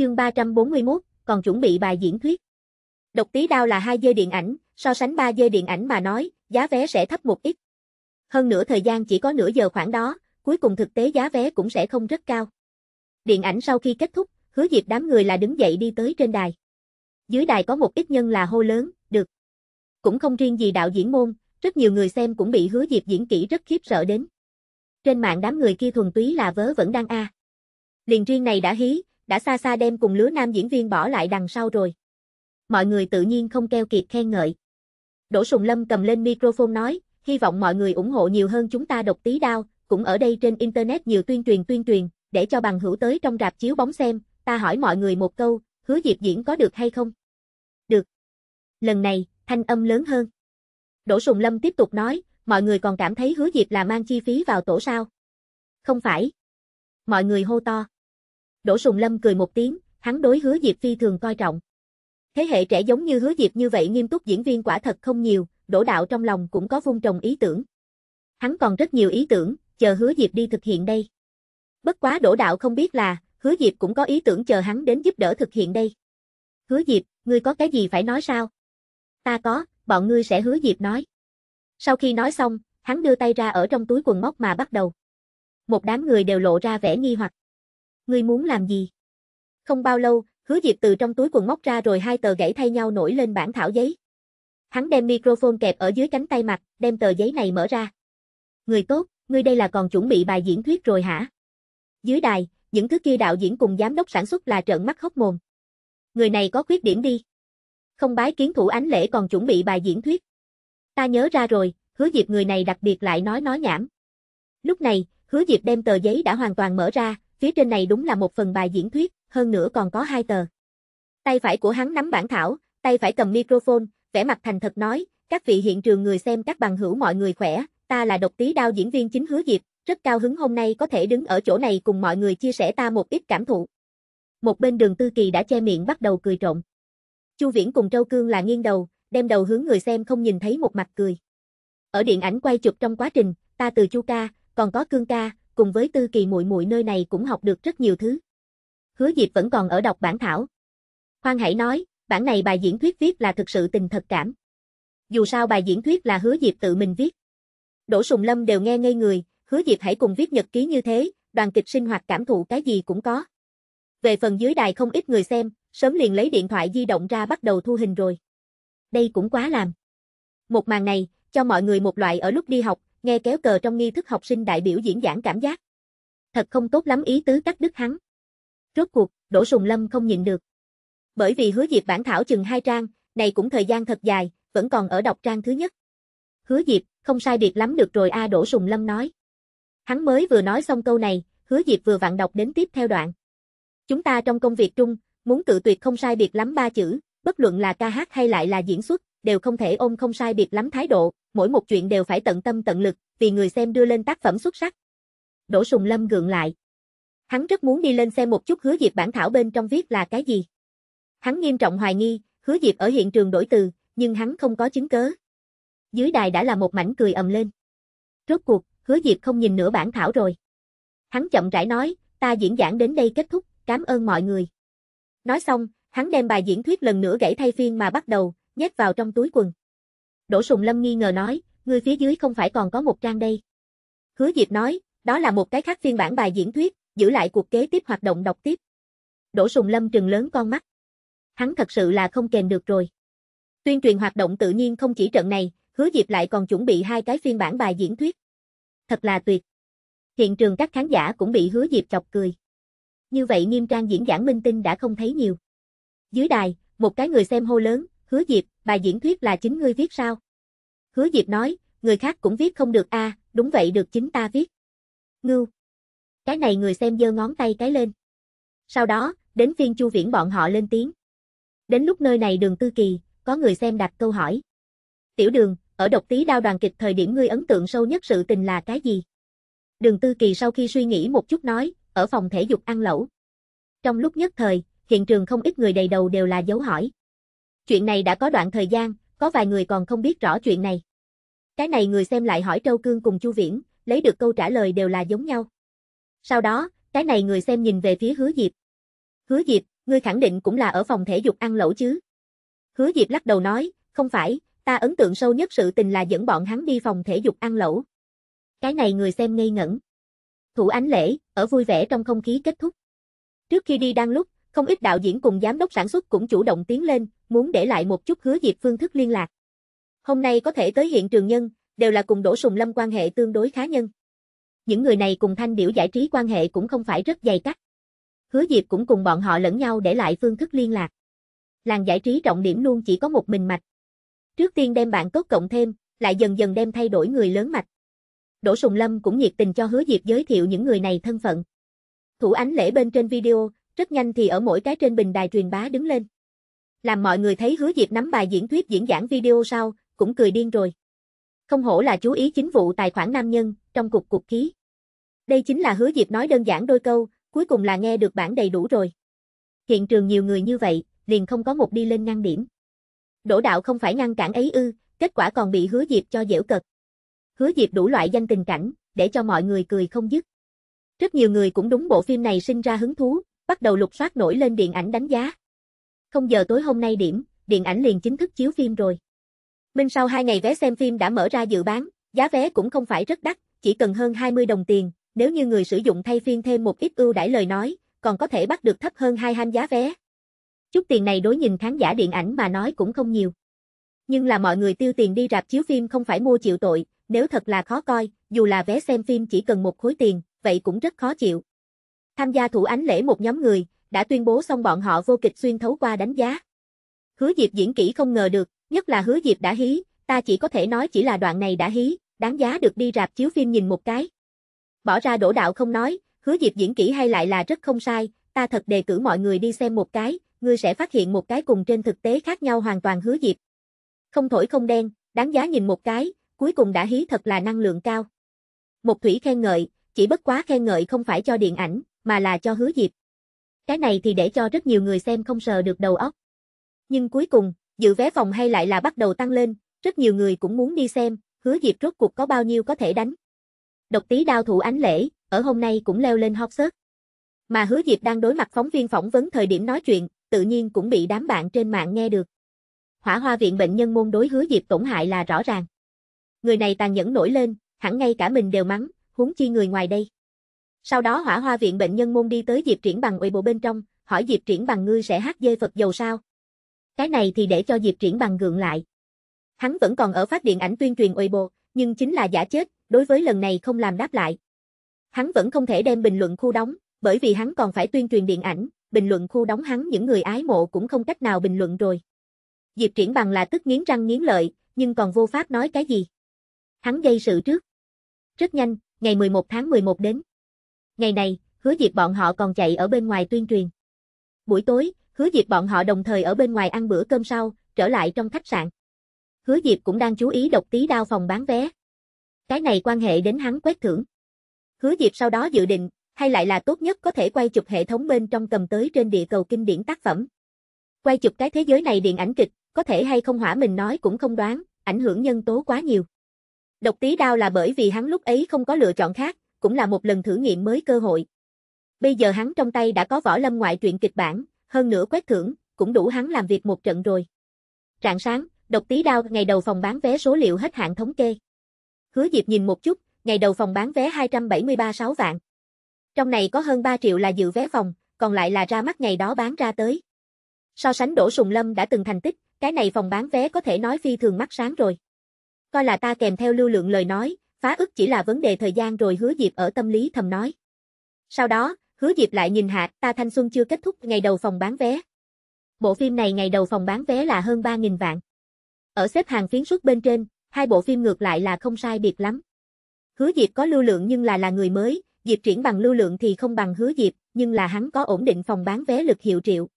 Chương 341, còn chuẩn bị bài diễn thuyết. Độc tí đao là hai dây điện ảnh, so sánh ba dây điện ảnh mà nói, giá vé sẽ thấp một ít. Hơn nữa thời gian chỉ có nửa giờ khoảng đó, cuối cùng thực tế giá vé cũng sẽ không rất cao. Điện ảnh sau khi kết thúc, hứa dịp đám người là đứng dậy đi tới trên đài. Dưới đài có một ít nhân là hô lớn, được. Cũng không riêng gì đạo diễn môn, rất nhiều người xem cũng bị hứa dịp diễn kỹ rất khiếp sợ đến. Trên mạng đám người kia thuần túy là vớ vẫn đang a. Liền riêng này đã hí, đã xa xa đem cùng lứa nam diễn viên bỏ lại đằng sau rồi. Mọi người tự nhiên không keo kiệt khen ngợi. Đỗ Sùng Lâm cầm lên microphone nói, hy vọng mọi người ủng hộ nhiều hơn chúng ta độc tí đao, cũng ở đây trên internet nhiều tuyên truyền tuyên truyền, để cho bằng hữu tới trong rạp chiếu bóng xem, ta hỏi mọi người một câu, hứa Diệp diễn có được hay không? Được. Lần này, thanh âm lớn hơn. Đỗ Sùng Lâm tiếp tục nói, mọi người còn cảm thấy hứa Diệp là mang chi phí vào tổ sao? Không phải. Mọi người hô to. Đỗ Sùng Lâm cười một tiếng, hắn đối hứa Diệp phi thường coi trọng. Thế hệ trẻ giống như hứa Diệp như vậy nghiêm túc diễn viên quả thật không nhiều, đỗ đạo trong lòng cũng có vung trồng ý tưởng. Hắn còn rất nhiều ý tưởng, chờ hứa Diệp đi thực hiện đây. Bất quá đỗ đạo không biết là, hứa Diệp cũng có ý tưởng chờ hắn đến giúp đỡ thực hiện đây. Hứa Diệp, ngươi có cái gì phải nói sao? Ta có, bọn ngươi sẽ hứa Diệp nói. Sau khi nói xong, hắn đưa tay ra ở trong túi quần móc mà bắt đầu. Một đám người đều lộ ra vẻ nghi hoặc. Ngươi muốn làm gì? Không bao lâu, hứa Diệp từ trong túi quần móc ra rồi hai tờ gãy thay nhau nổi lên bản thảo giấy. Hắn đem microphone kẹp ở dưới cánh tay mặt, đem tờ giấy này mở ra. Người tốt, ngươi đây là còn chuẩn bị bài diễn thuyết rồi hả? Dưới đài, những thứ kia đạo diễn cùng giám đốc sản xuất là trợn mắt hốc mồm. Người này có khuyết điểm đi. Không bái kiến thủ ánh lễ còn chuẩn bị bài diễn thuyết. Ta nhớ ra rồi, hứa Diệp người này đặc biệt lại nói nói nhảm. Lúc này, hứa Diệp đem tờ giấy đã hoàn toàn mở ra, phía trên này đúng là một phần bài diễn thuyết, hơn nữa còn có hai tờ. Tay phải của hắn nắm bản thảo, tay phải cầm microphone, vẻ mặt thành thật nói, các vị hiện trường người xem các bằng hữu mọi người khỏe, ta là độc tí đao diễn viên chính hứa Diệp, rất cao hứng hôm nay có thể đứng ở chỗ này cùng mọi người chia sẻ ta một ít cảm thụ. Một bên đường tư kỳ đã che miệng bắt đầu cười trộn. Chu Viễn cùng Châu Cương là nghiêng đầu, đem đầu hướng người xem không nhìn thấy một mặt cười. Ở điện ảnh quay chụp trong quá trình, ta từ Chu ca, còn có Cương ca, cùng với Tư Kỳ muội muội nơi này cũng học được rất nhiều thứ. Hứa Diệp vẫn còn ở đọc bản thảo. Khoan hãy nói, bản này bài diễn thuyết viết là thực sự tình thật cảm. Dù sao bài diễn thuyết là Hứa Diệp tự mình viết. Đỗ Sùng Lâm đều nghe ngây người, Hứa Diệp hãy cùng viết nhật ký như thế, đoàn kịch sinh hoạt cảm thụ cái gì cũng có. Về phần dưới đài không ít người xem, sớm liền lấy điện thoại di động ra bắt đầu thu hình rồi. Đây cũng quá làm. Một màn này, cho mọi người một loại ở lúc đi học, nghe kéo cờ trong nghi thức học sinh đại biểu diễn giảng cảm giác. Thật không tốt lắm ý tứ cắt đứt hắn. Rốt cuộc, Đỗ Sùng Lâm không nhịn được. Bởi vì hứa Diệp bản thảo chừng hai trang, này cũng thời gian thật dài, vẫn còn ở đọc trang thứ nhất. Hứa Diệp, không sai biệt lắm được rồi a Đỗ Sùng Lâm nói. Hắn mới vừa nói xong câu này, hứa Diệp vừa vặn đọc đến tiếp theo đoạn. Chúng ta trong công việc chung muốn tự tuyệt không sai biệt lắm ba chữ, bất luận là ca hát hay lại là diễn xuất, đều không thể ôm không sai biệt lắm thái độ, mỗi một chuyện đều phải tận tâm tận lực, vì người xem đưa lên tác phẩm xuất sắc. Đỗ Sùng Lâm gượng lại. Hắn rất muốn đi lên xem một chút hứa Diệp bản thảo bên trong viết là cái gì. Hắn nghiêm trọng hoài nghi, hứa Diệp ở hiện trường đổi từ, nhưng hắn không có chứng cớ. Dưới đài đã là một mảnh cười ầm lên. Rốt cuộc, hứa Diệp không nhìn nữa bản thảo rồi. Hắn chậm rãi nói, ta diễn giảng đến đây kết thúc, cảm ơn mọi người. Nói xong, hắn đem bài diễn thuyết lần nữa gãy thay phiên mà bắt đầu, nhét vào trong túi quần. Đỗ Sùng Lâm nghi ngờ nói, người phía dưới không phải còn có một trang đây. Hứa Diệp nói, đó là một cái khác phiên bản bài diễn thuyết, giữ lại cuộc kế tiếp hoạt động đọc tiếp. Đỗ Sùng Lâm trừng lớn con mắt. Hắn thật sự là không kèm được rồi. Tuyên truyền hoạt động tự nhiên không chỉ trận này, hứa Diệp lại còn chuẩn bị hai cái phiên bản bài diễn thuyết. Thật là tuyệt. Hiện trường các khán giả cũng bị hứa Diệp chọc cười. Như vậy nghiêm trang diễn giảng minh tinh đã không thấy nhiều. Dưới đài, một cái người xem hô lớn, hứa Diệp, bài diễn thuyết là chính ngươi viết sao? Hứa Diệp nói, người khác cũng viết không được a, đúng vậy được chính ta viết. Ngưu. Cái này người xem giơ ngón tay cái lên. Sau đó, đến phiên Chu Viễn bọn họ lên tiếng. Đến lúc nơi này đường tư kỳ, có người xem đặt câu hỏi. Tiểu đường, ở độc tí đao đoàn kịch thời điểm ngươi ấn tượng sâu nhất sự tình là cái gì? Đường tư kỳ sau khi suy nghĩ một chút nói, ở phòng thể dục ăn lẩu. Trong lúc nhất thời, hiện trường không ít người đầy đầu đều là dấu hỏi. Chuyện này đã có đoạn thời gian, có vài người còn không biết rõ chuyện này. Cái này người xem lại hỏi Trâu Cương cùng Chu Viễn, lấy được câu trả lời đều là giống nhau. Sau đó, cái này người xem nhìn về phía Hứa Diệp. Hứa Diệp, ngươi khẳng định cũng là ở phòng thể dục ăn lẩu chứ. Hứa Diệp lắc đầu nói, không phải, ta ấn tượng sâu nhất sự tình là dẫn bọn hắn đi phòng thể dục ăn lẩu. Cái này người xem ngây ngẩn. Thủ ánh lễ, ở vui vẻ trong không khí kết thúc. Trước khi đi đang lúc, không ít đạo diễn cùng giám đốc sản xuất cũng chủ động tiến lên, muốn để lại một chút hứa Diệp phương thức liên lạc. Hôm nay có thể tới hiện trường nhân, đều là cùng Đỗ Sùng Lâm quan hệ tương đối khá nhân. Những người này cùng thanh điểu giải trí quan hệ cũng không phải rất dày cắt. Hứa Diệp cũng cùng bọn họ lẫn nhau để lại phương thức liên lạc. Làng giải trí trọng điểm luôn chỉ có một mình mạch. Trước tiên đem bạn tốt cộng thêm, lại dần dần đem thay đổi người lớn mạch. Đỗ Sùng Lâm cũng nhiệt tình cho Hứa Diệp giới thiệu những người này thân phận. Thủ ánh lễ bên trên video, rất nhanh thì ở mỗi cái trên bình đài truyền bá đứng lên. Làm mọi người thấy Hứa Diệp nắm bài diễn thuyết diễn giảng video sau, cũng cười điên rồi. Không hổ là chú ý chính vụ tài khoản nam nhân, trong cục cục ký. Đây chính là Hứa Diệp nói đơn giản đôi câu, cuối cùng là nghe được bản đầy đủ rồi. Hiện trường nhiều người như vậy, liền không có một đi lên ngăn điểm. Đỗ đạo không phải ngăn cản ấy ư, kết quả còn bị hứa Diệp cho dễu cật. Hứa Diệp đủ loại danh tình cảnh, để cho mọi người cười không dứt. Rất nhiều người cũng đúng bộ phim này sinh ra hứng thú, bắt đầu lục soát nổi lên điện ảnh đánh giá. Không giờ tối hôm nay điểm, điện ảnh liền chính thức chiếu phim rồi. Minh sau 2 ngày vé xem phim đã mở ra dự bán, giá vé cũng không phải rất đắt, chỉ cần hơn 20 đồng tiền, nếu như người sử dụng thay phiên thêm một ít ưu đãi lời nói, còn có thể bắt được thấp hơn hai ham giá vé. Chút tiền này đối nhìn khán giả điện ảnh mà nói cũng không nhiều. Nhưng là mọi người tiêu tiền đi rạp chiếu phim không phải mua chịu tội, nếu thật là khó coi, dù là vé xem phim chỉ cần một khối tiền, vậy cũng rất khó chịu. Tham gia thủ ánh lễ một nhóm người, đã tuyên bố xong bọn họ vô kịch xuyên thấu qua đánh giá. Hứa Diệp diễn kỹ không ngờ được, nhất là Hứa Diệp đã hí, ta chỉ có thể nói chỉ là đoạn này đã hí, đáng giá được đi rạp chiếu phim nhìn một cái. Bỏ ra đổ đạo không nói, Hứa Diệp diễn kỹ hay lại là rất không sai, ta thật đề cử mọi người đi xem một cái, ngươi sẽ phát hiện một cái cùng trên thực tế khác nhau hoàn toàn Hứa Diệp. Không thổi không đen, đáng giá nhìn một cái, cuối cùng đã hí thật là năng lượng cao. Một thủy khen ngợi, chỉ bất quá khen ngợi không phải cho điện ảnh, mà là cho hứa diệp. Cái này thì để cho rất nhiều người xem không sờ được đầu óc. Nhưng cuối cùng, dự vé phòng hay lại là bắt đầu tăng lên, rất nhiều người cũng muốn đi xem, hứa diệp rốt cuộc có bao nhiêu có thể đánh. Độc tí đao thủ ánh lễ, ở hôm nay cũng leo lên hot search. Mà hứa diệp đang đối mặt phóng viên phỏng vấn thời điểm nói chuyện, tự nhiên cũng bị đám bạn trên mạng nghe được. Hỏa hoa viện bệnh nhân môn đối hứa diệp tổn hại là rõ ràng. Người này tàn nhẫn nổi lên, hẳn ngay cả mình đều mắng, huống chi người ngoài đây. Sau đó hỏa hoa viện bệnh nhân môn đi tới Diệp Triển bằng ủy bộ bên trong, hỏi Diệp Triển bằng ngươi sẽ hát dê Phật dầu sao? Cái này thì để cho Diệp Triển bằng gượng lại. Hắn vẫn còn ở phát điện ảnh tuyên truyền ủy bộ, nhưng chính là giả chết, đối với lần này không làm đáp lại. Hắn vẫn không thể đem bình luận khu đóng, bởi vì hắn còn phải tuyên truyền điện ảnh, bình luận khu đóng hắn những người ái mộ cũng không cách nào bình luận rồi. Diệp Triển bằng là tức nghiến răng nghiến lợi, nhưng còn vô pháp nói cái gì. Hắn gây sự trước. Rất nhanh, ngày 11 tháng 11 đến. Ngày này, hứa diệp bọn họ còn chạy ở bên ngoài tuyên truyền. Buổi tối, hứa diệp bọn họ đồng thời ở bên ngoài ăn bữa cơm sau, trở lại trong khách sạn. Hứa diệp cũng đang chú ý độc tí đao phòng bán vé. Cái này quan hệ đến hắn quét thưởng. Hứa diệp sau đó dự định, hay lại là tốt nhất có thể quay chụp hệ thống bên trong cầm tới trên địa cầu kinh điển tác phẩm. Quay chụp cái thế giới này điện ảnh kịch, có thể hay không hỏa mình nói cũng không đoán, ảnh hưởng nhân tố quá nhiều. Độc tí đao là bởi vì hắn lúc ấy không có lựa chọn khác, cũng là một lần thử nghiệm mới cơ hội. Bây giờ hắn trong tay đã có võ lâm ngoại truyện kịch bản, hơn nữa quét thưởng, cũng đủ hắn làm việc một trận rồi. Rạng sáng, độc tí đao ngày đầu phòng bán vé số liệu hết hạn thống kê. Hứa Diệp nhìn một chút, ngày đầu phòng bán vé 273-6 vạn. Trong này có hơn 3 triệu là dự vé phòng, còn lại là ra mắt ngày đó bán ra tới. So sánh Đỗ Sùng Lâm đã từng thành tích, cái này phòng bán vé có thể nói phi thường mắt sáng rồi. Coi là ta kèm theo lưu lượng lời nói, phá ức chỉ là vấn đề thời gian rồi hứa Diệp ở tâm lý thầm nói. Sau đó, hứa Diệp lại nhìn hạ, ta thanh xuân chưa kết thúc ngày đầu phòng bán vé. Bộ phim này ngày đầu phòng bán vé là hơn 3.000 vạn. Ở xếp hàng phiến suất bên trên, hai bộ phim ngược lại là không sai biệt lắm. Hứa Diệp có lưu lượng nhưng là là người mới, Diệp triển bằng lưu lượng thì không bằng hứa Diệp, nhưng là hắn có ổn định phòng bán vé lực hiệu triệu.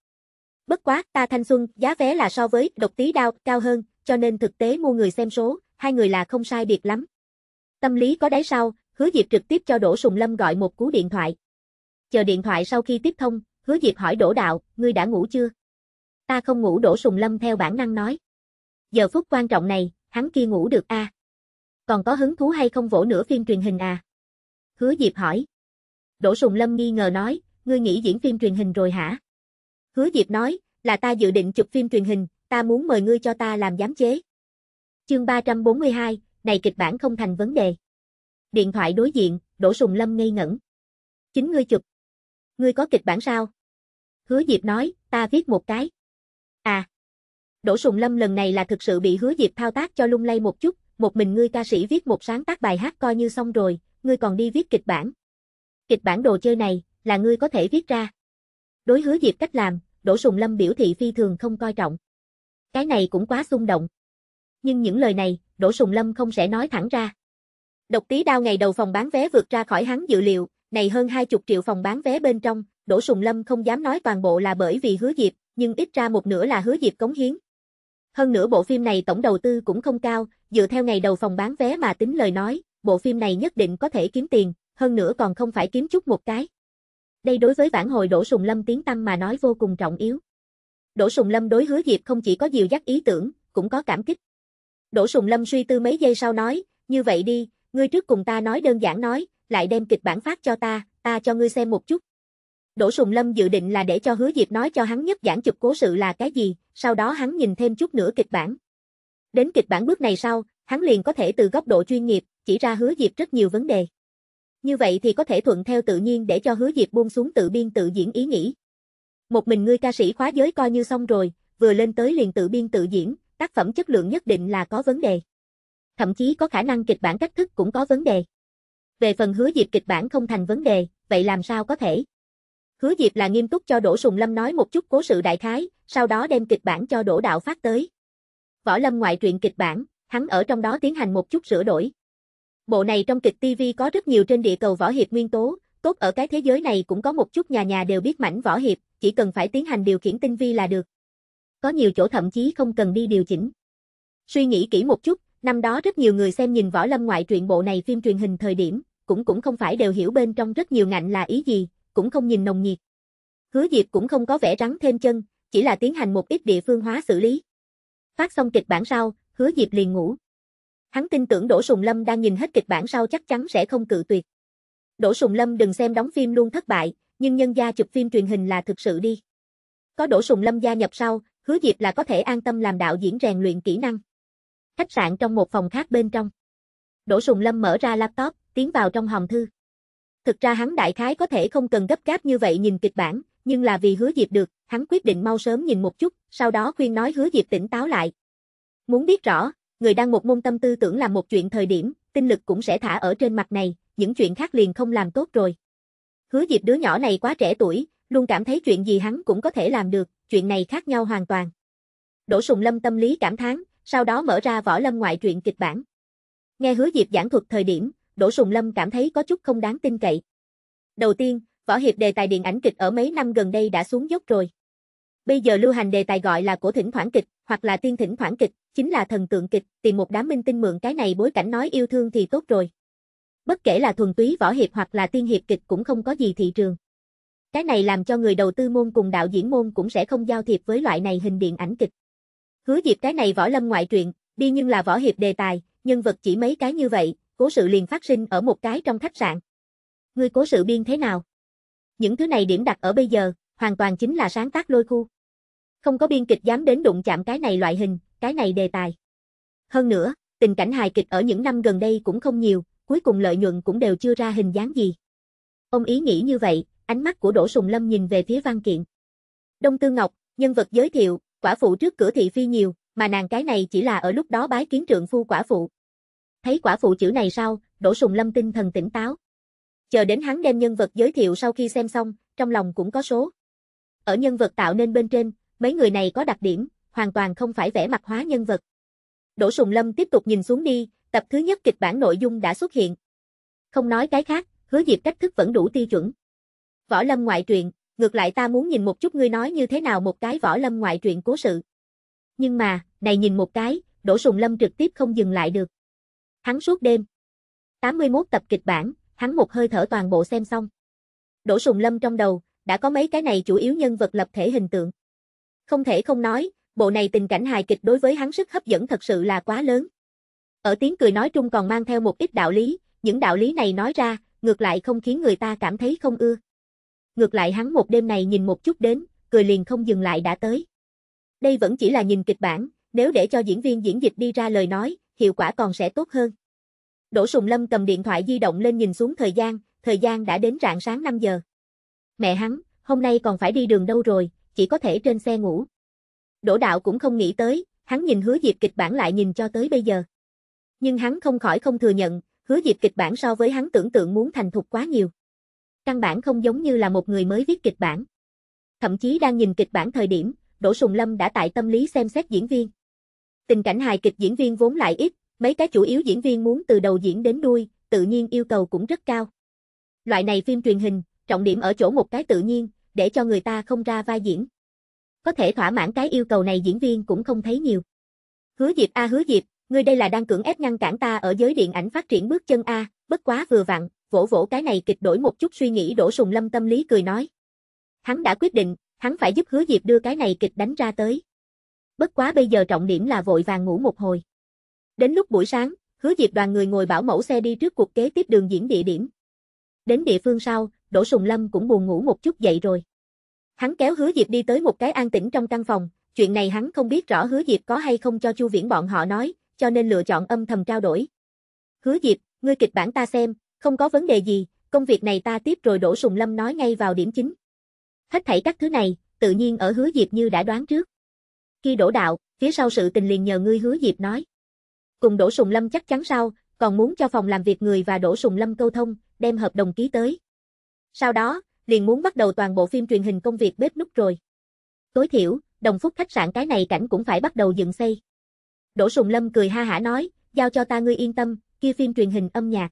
Bất quá, ta thanh xuân, giá vé là so với độc tí đao cao hơn, cho nên thực tế mua người xem số, hai người là không sai biệt lắm. Tâm lý có đáy sau, hứa Diệp trực tiếp cho Đỗ Sùng Lâm gọi một cú điện thoại. Chờ điện thoại sau khi tiếp thông, hứa Diệp hỏi Đỗ Đạo, ngươi đã ngủ chưa? Ta không ngủ Đỗ Sùng Lâm theo bản năng nói. Giờ phút quan trọng này, hắn kia ngủ được a Còn có hứng thú hay không vỗ nửa phim truyền hình à? Hứa Diệp hỏi. Đỗ Sùng Lâm nghi ngờ nói, ngươi nghĩ diễn phim truyền hình rồi hả? Hứa Diệp nói, là ta dự định chụp phim truyền hình, ta muốn mời ngươi cho ta làm giám chế. Chương 342, này kịch bản không thành vấn đề. Điện thoại đối diện, Đỗ Sùng Lâm ngây ngẩn. Chính ngươi chụp. Ngươi có kịch bản sao? Hứa Diệp nói, ta viết một cái. À. Đỗ Sùng Lâm lần này là thực sự bị Hứa Diệp thao tác cho lung lay một chút, một mình ngươi ca sĩ viết một sáng tác bài hát coi như xong rồi, ngươi còn đi viết kịch bản. Kịch bản đồ chơi này, là ngươi có thể viết ra. Đối Hứa Diệp cách làm, Đỗ Sùng Lâm biểu thị phi thường không coi trọng. Cái này cũng quá xung động. Nhưng những lời này, Đỗ Sùng Lâm không sẽ nói thẳng ra. Độc tí đao ngày đầu phòng bán vé vượt ra khỏi hắn dự liệu, này hơn 20 triệu phòng bán vé bên trong, Đỗ Sùng Lâm không dám nói toàn bộ là bởi vì hứa Diệp, nhưng ít ra một nửa là hứa Diệp cống hiến. Hơn nữa bộ phim này tổng đầu tư cũng không cao, dựa theo ngày đầu phòng bán vé mà tính lời nói, bộ phim này nhất định có thể kiếm tiền, hơn nữa còn không phải kiếm chút một cái. Đây đối với vãn hồi Đỗ Sùng Lâm tiếng tâm mà nói vô cùng trọng yếu. Đỗ Sùng Lâm đối hứa Diệp không chỉ có dìu dắt ý tưởng, cũng có cảm kích. Đỗ Sùng Lâm suy tư mấy giây sau nói, như vậy đi, ngươi trước cùng ta nói đơn giản nói, lại đem kịch bản phát cho ta, ta cho ngươi xem một chút. Đỗ Sùng Lâm dự định là để cho hứa Diệp nói cho hắn nhất giảng chụp cố sự là cái gì, sau đó hắn nhìn thêm chút nữa kịch bản. Đến kịch bản bước này sau, hắn liền có thể từ góc độ chuyên nghiệp, chỉ ra hứa Diệp rất nhiều vấn đề. Như vậy thì có thể thuận theo tự nhiên để cho hứa Diệp buông xuống tự biên tự diễn ý nghĩ. Một mình ngươi ca sĩ khóa giới coi như xong rồi, vừa lên tới liền tự biên tự diễn, tác phẩm chất lượng nhất định là có vấn đề. Thậm chí có khả năng kịch bản cách thức cũng có vấn đề. Về phần hứa Diệp kịch bản không thành vấn đề, vậy làm sao có thể? Hứa Diệp là nghiêm túc cho Đỗ Sùng Lâm nói một chút cố sự đại khái, sau đó đem kịch bản cho Đỗ Đạo phát tới. Võ Lâm ngoại truyện kịch bản, hắn ở trong đó tiến hành một chút sửa đổi. Bộ này trong kịch TV có rất nhiều trên địa cầu võ hiệp nguyên tố, tốt ở cái thế giới này cũng có một chút nhà nhà đều biết mảnh võ hiệp, chỉ cần phải tiến hành điều khiển tinh vi là được. Có nhiều chỗ thậm chí không cần đi điều chỉnh. Suy nghĩ kỹ một chút, năm đó rất nhiều người xem nhìn võ lâm ngoại truyện bộ này phim truyền hình thời điểm, cũng cũng không phải đều hiểu bên trong rất nhiều ngạnh là ý gì, cũng không nhìn nồng nhiệt. Hứa Diệp cũng không có vẽ rắn thêm chân, chỉ là tiến hành một ít địa phương hóa xử lý. Phát xong kịch bản sau, Hứa Diệp liền ngủ. Hắn tin tưởng Đỗ Sùng Lâm đang nhìn hết kịch bản sau chắc chắn sẽ không cự tuyệt. Đỗ Sùng Lâm đừng xem đóng phim luôn thất bại, nhưng nhân gia chụp phim truyền hình là thực sự đi. Có Đỗ Sùng Lâm gia nhập sau, Hứa Diệp là có thể an tâm làm đạo diễn rèn luyện kỹ năng. Khách sạn trong một phòng khác bên trong. Đỗ Sùng Lâm mở ra laptop, tiến vào trong hòm thư. Thực ra hắn đại khái có thể không cần gấp gáp như vậy nhìn kịch bản, nhưng là vì hứa Diệp được, hắn quyết định mau sớm nhìn một chút, sau đó khuyên nói hứa Diệp tỉnh táo lại. Muốn biết rõ, người đang một môn tâm tư tưởng làm một chuyện thời điểm, tinh lực cũng sẽ thả ở trên mặt này, những chuyện khác liền không làm tốt rồi. Hứa Diệp đứa nhỏ này quá trẻ tuổi, luôn cảm thấy chuyện gì hắn cũng có thể làm được, chuyện này khác nhau hoàn toàn. Đỗ Sùng Lâm tâm lý cảm thán, sau đó mở ra võ lâm ngoại truyện kịch bản. Nghe hứa Diệp giảng thuật thời điểm, Đỗ Sùng Lâm cảm thấy có chút không đáng tin cậy. Đầu tiên, võ hiệp đề tài điện ảnh kịch ở mấy năm gần đây đã xuống dốc rồi. Bây giờ lưu hành đề tài gọi là cổ thỉnh thoảng kịch, hoặc là tiên thỉnh thoảng kịch, chính là thần tượng kịch, tìm một đám minh tinh mượn cái này bối cảnh nói yêu thương thì tốt rồi. Bất kể là thuần túy võ hiệp hoặc là tiên hiệp kịch cũng không có gì thị trường. Cái này làm cho người đầu tư môn cùng đạo diễn môn cũng sẽ không giao thiệp với loại này hình điện ảnh kịch. Hứa Diệp cái này võ lâm ngoại truyện, đi nhưng là võ hiệp đề tài, nhân vật chỉ mấy cái như vậy, cố sự liền phát sinh ở một cái trong khách sạn. Ngươi cố sự biên thế nào? Những thứ này điểm đặt ở bây giờ, hoàn toàn chính là sáng tác lôi khu. Không có biên kịch dám đến đụng chạm cái này loại hình, cái này đề tài. Hơn nữa, tình cảnh hài kịch ở những năm gần đây cũng không nhiều, cuối cùng lợi nhuận cũng đều chưa ra hình dáng gì. Ông ý nghĩ như vậy, ánh mắt của Đỗ Sùng Lâm nhìn về phía văn kiện. Đông Tư Ngọc, nhân vật giới thiệu, quả phụ trước cửa thị phi nhiều, mà nàng cái này chỉ là ở lúc đó bái kiến trượng phu quả phụ. Thấy quả phụ chữ này sau, Đỗ Sùng Lâm tinh thần tỉnh táo. Chờ đến hắn đem nhân vật giới thiệu sau khi xem xong, trong lòng cũng có số. Ở nhân vật tạo nên bên trên, mấy người này có đặc điểm, hoàn toàn không phải vẽ mặt hóa nhân vật. Đỗ Sùng Lâm tiếp tục nhìn xuống đi, tập thứ nhất kịch bản nội dung đã xuất hiện. Không nói cái khác, hứa diệp cách thức vẫn đủ tiêu chuẩn. Võ lâm ngoại truyện, ngược lại ta muốn nhìn một chút ngươi nói như thế nào một cái võ lâm ngoại truyện cố sự. Nhưng mà, này nhìn một cái, Đỗ Sùng Lâm trực tiếp không dừng lại được. Hắn suốt đêm. 81 tập kịch bản, hắn một hơi thở toàn bộ xem xong. Đỗ Sùng Lâm trong đầu, đã có mấy cái này chủ yếu nhân vật lập thể hình tượng. Không thể không nói, bộ này tình cảnh hài kịch đối với hắn sức hấp dẫn thật sự là quá lớn. Ở tiếng cười nói trung còn mang theo một ít đạo lý, những đạo lý này nói ra, ngược lại không khiến người ta cảm thấy không ưa. Ngược lại hắn một đêm này nhìn một chút đến, cười liền không dừng lại đã tới. Đây vẫn chỉ là nhìn kịch bản, nếu để cho diễn viên diễn dịch đi ra lời nói, hiệu quả còn sẽ tốt hơn. Đỗ Sùng Lâm cầm điện thoại di động lên nhìn xuống thời gian, thời gian đã đến rạng sáng 5 giờ. Mẹ hắn, hôm nay còn phải đi đường đâu rồi, chỉ có thể trên xe ngủ. Đỗ Đạo cũng không nghĩ tới, hắn nhìn hứa Diệp kịch bản lại nhìn cho tới bây giờ. Nhưng hắn không khỏi không thừa nhận, hứa Diệp kịch bản so với hắn tưởng tượng muốn thành thục quá nhiều. Căn bản không giống như là một người mới viết kịch bản. Thậm chí đang nhìn kịch bản thời điểm, Đỗ Sùng Lâm đã tại tâm lý xem xét diễn viên. Tình cảnh hài kịch diễn viên vốn lại ít, mấy cái chủ yếu diễn viên muốn từ đầu diễn đến đuôi, tự nhiên yêu cầu cũng rất cao. Loại này phim truyền hình, trọng điểm ở chỗ một cái tự nhiên, để cho người ta không ra vai diễn. Có thể thỏa mãn cái yêu cầu này diễn viên cũng không thấy nhiều. Hứa Diệp a hứa Diệp, ngươi đây là đang cưỡng ép ngăn cản ta ở giới điện ảnh phát triển bước chân a, bất quá vừa vặn, vỗ vỗ cái này kịch đổi một chút suy nghĩ đổ sùng lâm tâm lý cười nói. Hắn đã quyết định, hắn phải giúp hứa Diệp đưa cái này kịch đánh ra tới. Bất quá bây giờ trọng điểm là vội vàng ngủ một hồi. Đến lúc buổi sáng, hứa Diệp đoàn người ngồi bảo mẫu xe đi trước cuộc kế tiếp đường diễn địa điểm. Đến địa phương sau, Đỗ Sùng Lâm cũng buồn ngủ một chút dậy rồi. Hắn kéo hứa Diệp đi tới một cái an tĩnh trong căn phòng, chuyện này hắn không biết rõ hứa Diệp có hay không cho Chu Viễn bọn họ nói, cho nên lựa chọn âm thầm trao đổi. Hứa Diệp, ngươi kịch bản ta xem, không có vấn đề gì, công việc này ta tiếp rồi Đỗ Sùng Lâm nói ngay vào điểm chính. Hết thảy các thứ này, tự nhiên ở hứa Diệp như đã đoán trước. Khi đổ đạo, phía sau sự tình liền nhờ ngươi hứa Diệp nói. Cùng Đỗ Sùng Lâm chắc chắn sau, còn muốn cho phòng làm việc người và Đỗ Sùng Lâm câu thông, đem hợp đồng ký tới. Sau đó, liền muốn bắt đầu toàn bộ phim truyền hình công việc bếp nút rồi. Tối thiểu, đồng phúc khách sạn cái này cảnh cũng phải bắt đầu dựng xây. Đỗ Sùng Lâm cười ha hả nói, giao cho ta ngươi yên tâm, kia phim truyền hình âm nhạc.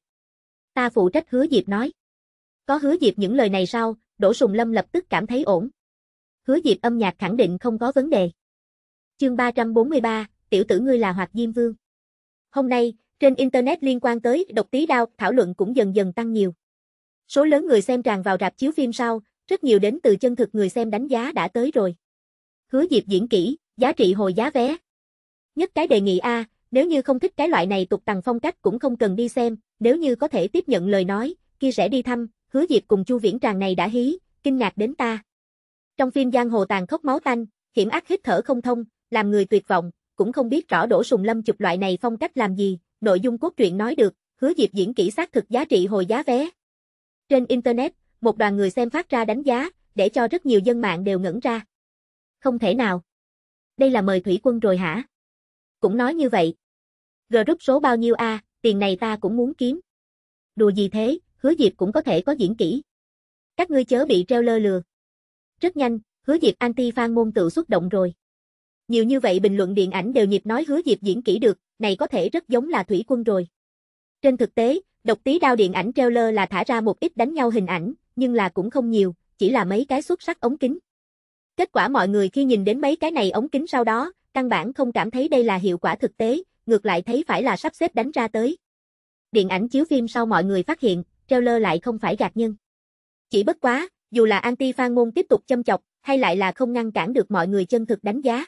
Ta phụ trách hứa Diệp nói. Có hứa Diệp những lời này sau, Đỗ Sùng Lâm lập tức cảm thấy ổn. Hứa Diệp âm nhạc khẳng định không có vấn đề. Chương 343, tiểu tử ngươi là Hoạt Diêm Vương. Hôm nay, trên Internet liên quan tới độc tí đao, thảo luận cũng dần dần tăng nhiều. Số lớn người xem tràn vào rạp chiếu phim sau, rất nhiều đến từ chân thực người xem đánh giá đã tới rồi. Hứa Diệp diễn kỹ, giá trị hồi giá vé. Nhất cái đề nghị A, nếu như không thích cái loại này tục tằng phong cách cũng không cần đi xem, nếu như có thể tiếp nhận lời nói, kia sẽ đi thăm, hứa Diệp cùng Chu Viễn Tràng này đã hí, kinh ngạc đến ta. Trong phim Giang Hồ tàn khốc máu tanh, hiểm ác hít thở không thông, làm người tuyệt vọng, cũng không biết rõ Đỗ Sùng Lâm chụp loại này phong cách làm gì, nội dung cốt truyện nói được, hứa Diệp diễn kỹ xác thực giá trị hồi giá vé. Trên Internet, một đoàn người xem phát ra đánh giá, để cho rất nhiều dân mạng đều ngẩn ra. Không thể nào. Đây là mời thủy quân rồi hả? Cũng nói như vậy. Group rút số bao nhiêu a, tiền này ta cũng muốn kiếm. Đùa gì thế, hứa Diệp cũng có thể có diễn kỹ. Các ngươi chớ bị treo lơ lừa. Rất nhanh, hứa Diệp anti-fan môn tự xuất động rồi. Nhiều như vậy bình luận điện ảnh đều nhịp nói hứa Diệp diễn kỹ được, này có thể rất giống là thủy quân rồi. Trên thực tế, độc tí đao điện ảnh trailer là thả ra một ít đánh nhau hình ảnh, nhưng là cũng không nhiều, chỉ là mấy cái xuất sắc ống kính. Kết quả mọi người khi nhìn đến mấy cái này ống kính sau đó, căn bản không cảm thấy đây là hiệu quả thực tế, ngược lại thấy phải là sắp xếp đánh ra tới. Điện ảnh chiếu phim sau mọi người phát hiện, trailer lại không phải gạt nhân. Chỉ bất quá, dù là anti-fan môn tiếp tục châm chọc, hay lại là không ngăn cản được mọi người chân thực đánh giá.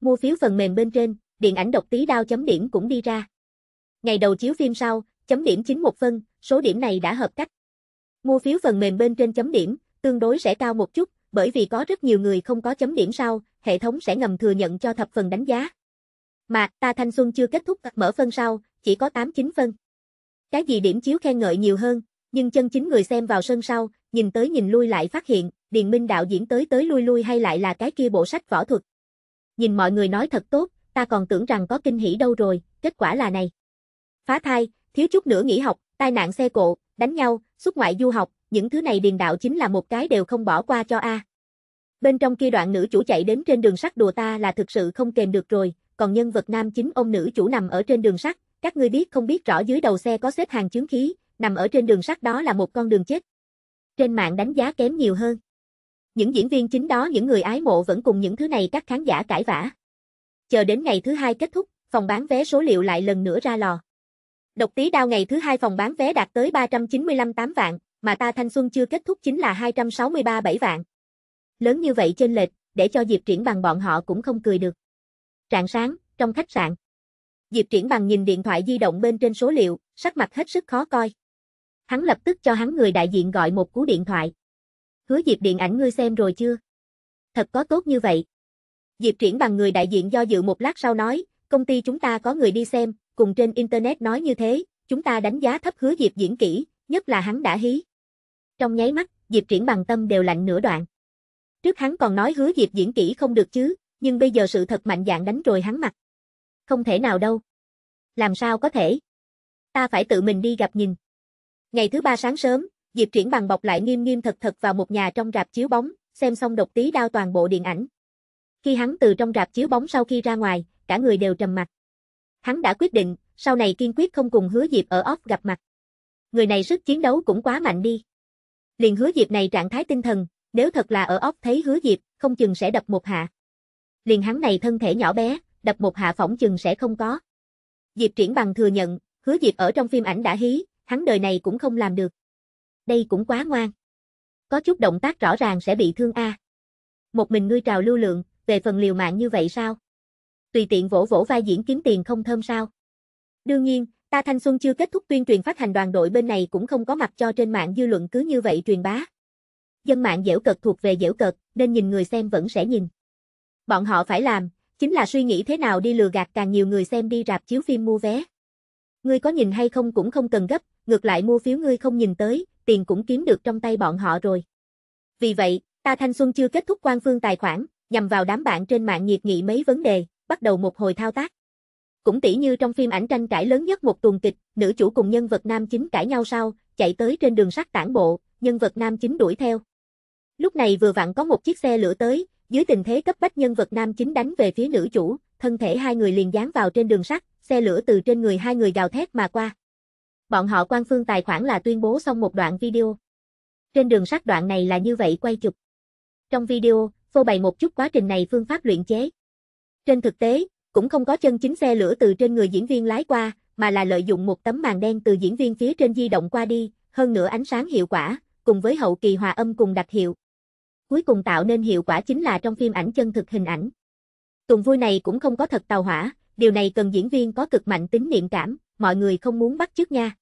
Mua phiếu phần mềm bên trên, điện ảnh độc tí đao chấm điểm cũng đi ra. Ngày đầu chiếu phim sau, chấm điểm chính một phân, số điểm này đã hợp cách. Mua phiếu phần mềm bên trên chấm điểm, tương đối sẽ cao một chút, bởi vì có rất nhiều người không có chấm điểm sau, hệ thống sẽ ngầm thừa nhận cho thập phần đánh giá. Mà, ta thanh xuân chưa kết thúc, mở phân sau, chỉ có 8-9 phân. Cái gì điểm chiếu khen ngợi nhiều hơn, nhưng chân chính người xem vào sân sau, nhìn tới nhìn lui lại phát hiện, Điền Minh đạo diễn tới tới lui lui hay lại là cái kia bộ sách võ thuật. Nhìn mọi người nói thật tốt, ta còn tưởng rằng có kinh hỉ đâu rồi, kết quả là này. Phá thai, thiếu chút nữa nghỉ học, tai nạn xe cộ, đánh nhau, xuất ngoại du học, những thứ này điền đạo chính là một cái đều không bỏ qua cho A. Bên trong kia đoạn nữ chủ chạy đến trên đường sắt đùa ta là thực sự không kềm được rồi, còn nhân vật nam chính ông nữ chủ nằm ở trên đường sắt, các ngươi biết không biết rõ dưới đầu xe có xếp hàng chứng khí, nằm ở trên đường sắt đó là một con đường chết. Trên mạng đánh giá kém nhiều hơn. Những diễn viên chính đó những người ái mộ vẫn cùng những thứ này các khán giả cãi vã. Chờ đến ngày thứ hai kết thúc, phòng bán vé số liệu lại lần nữa ra lò. Độc tí đao ngày thứ hai phòng bán vé đạt tới 395 8 vạn, mà ta thanh xuân chưa kết thúc chính là 263 7 vạn. Lớn như vậy trên lệch, để cho Diệp Triển bằng bọn họ cũng không cười được. Trạng sáng, trong khách sạn. Diệp Triển bằng nhìn điện thoại di động bên trên số liệu, sắc mặt hết sức khó coi. Hắn lập tức cho hắn người đại diện gọi một cú điện thoại. Hứa Diệp điện ảnh ngươi xem rồi chưa? Thật có tốt như vậy. Diệp Triển bằng người đại diện do dự một lát sau nói, công ty chúng ta có người đi xem, cùng trên internet nói như thế, chúng ta đánh giá thấp hứa Diệp diễn kỹ, nhất là hắn đã hí. Trong nháy mắt, Diệp Triển bằng tâm đều lạnh nửa đoạn. Trước hắn còn nói hứa Diệp diễn kỹ không được chứ, nhưng bây giờ sự thật mạnh dạng đánh rồi hắn mặt. Không thể nào đâu. Làm sao có thể? Ta phải tự mình đi gặp nhìn. Ngày thứ ba sáng sớm, Diệp Triển bằng bọc lại nghiêm nghiêm thật thật vào một nhà trong rạp chiếu bóng, xem xong độc tí đao toàn bộ điện ảnh. Khi hắn từ trong rạp chiếu bóng sau khi ra ngoài, cả người đều trầm mặt. Hắn đã quyết định, sau này kiên quyết không cùng hứa Diệp ở off gặp mặt. Người này sức chiến đấu cũng quá mạnh đi. Liền hứa Diệp này trạng thái tinh thần, nếu thật là ở off thấy hứa Diệp, không chừng sẽ đập một hạ. Liền hắn này thân thể nhỏ bé, đập một hạ phỏng chừng sẽ không có. Diệp Triển Bằng thừa nhận, hứa Diệp ở trong phim ảnh đã hí, hắn đời này cũng không làm được. Đây cũng quá ngoan. Có chút động tác rõ ràng sẽ bị thương a. Một mình ngươi trào lưu lượng, về phần liều mạng như vậy sao? Tùy tiện vỗ vỗ vai diễn kiếm tiền không thơm sao? Đương nhiên, ta thanh xuân chưa kết thúc tuyên truyền phát hành đoàn đội bên này cũng không có mặt cho trên mạng dư luận cứ như vậy truyền bá. Dân mạng dễu cợt thuộc về dễu cợt, nên nhìn người xem vẫn sẽ nhìn. Bọn họ phải làm, chính là suy nghĩ thế nào đi lừa gạt càng nhiều người xem đi rạp chiếu phim mua vé. Ngươi có nhìn hay không cũng không cần gấp, ngược lại mua phiếu ngươi không nhìn tới, tiền cũng kiếm được trong tay bọn họ rồi. Vì vậy, ta thanh xuân chưa kết thúc quan phương tài khoản, nhằm vào đám bạn trên mạng nhiệt nghị mấy vấn đề, bắt đầu một hồi thao tác. Cũng tỉ như trong phim ảnh tranh cãi lớn nhất một tuần kịch, nữ chủ cùng nhân vật nam chính cãi nhau sau, chạy tới trên đường sắt tản bộ, nhân vật nam chính đuổi theo. Lúc này vừa vặn có một chiếc xe lửa tới, dưới tình thế cấp bách nhân vật nam chính đánh về phía nữ chủ, thân thể hai người liền dán vào trên đường sắt, xe lửa từ trên người hai người gào thét mà qua. Bọn họ quan phương tài khoản là tuyên bố xong một đoạn video. Trên đường sắt đoạn này là như vậy quay chụp. Trong video, phô bày một chút quá trình này phương pháp luyện chế. Trên thực tế, cũng không có chân chính xe lửa từ trên người diễn viên lái qua, mà là lợi dụng một tấm màn đen từ diễn viên phía trên di động qua đi, hơn nữa ánh sáng hiệu quả, cùng với hậu kỳ hòa âm cùng đặc hiệu. Cuối cùng tạo nên hiệu quả chính là trong phim ảnh chân thực hình ảnh. Tuần vui này cũng không có thật tàu hỏa, điều này cần diễn viên có cực mạnh tính niệm cảm, mọi người không muốn bắt chước nha.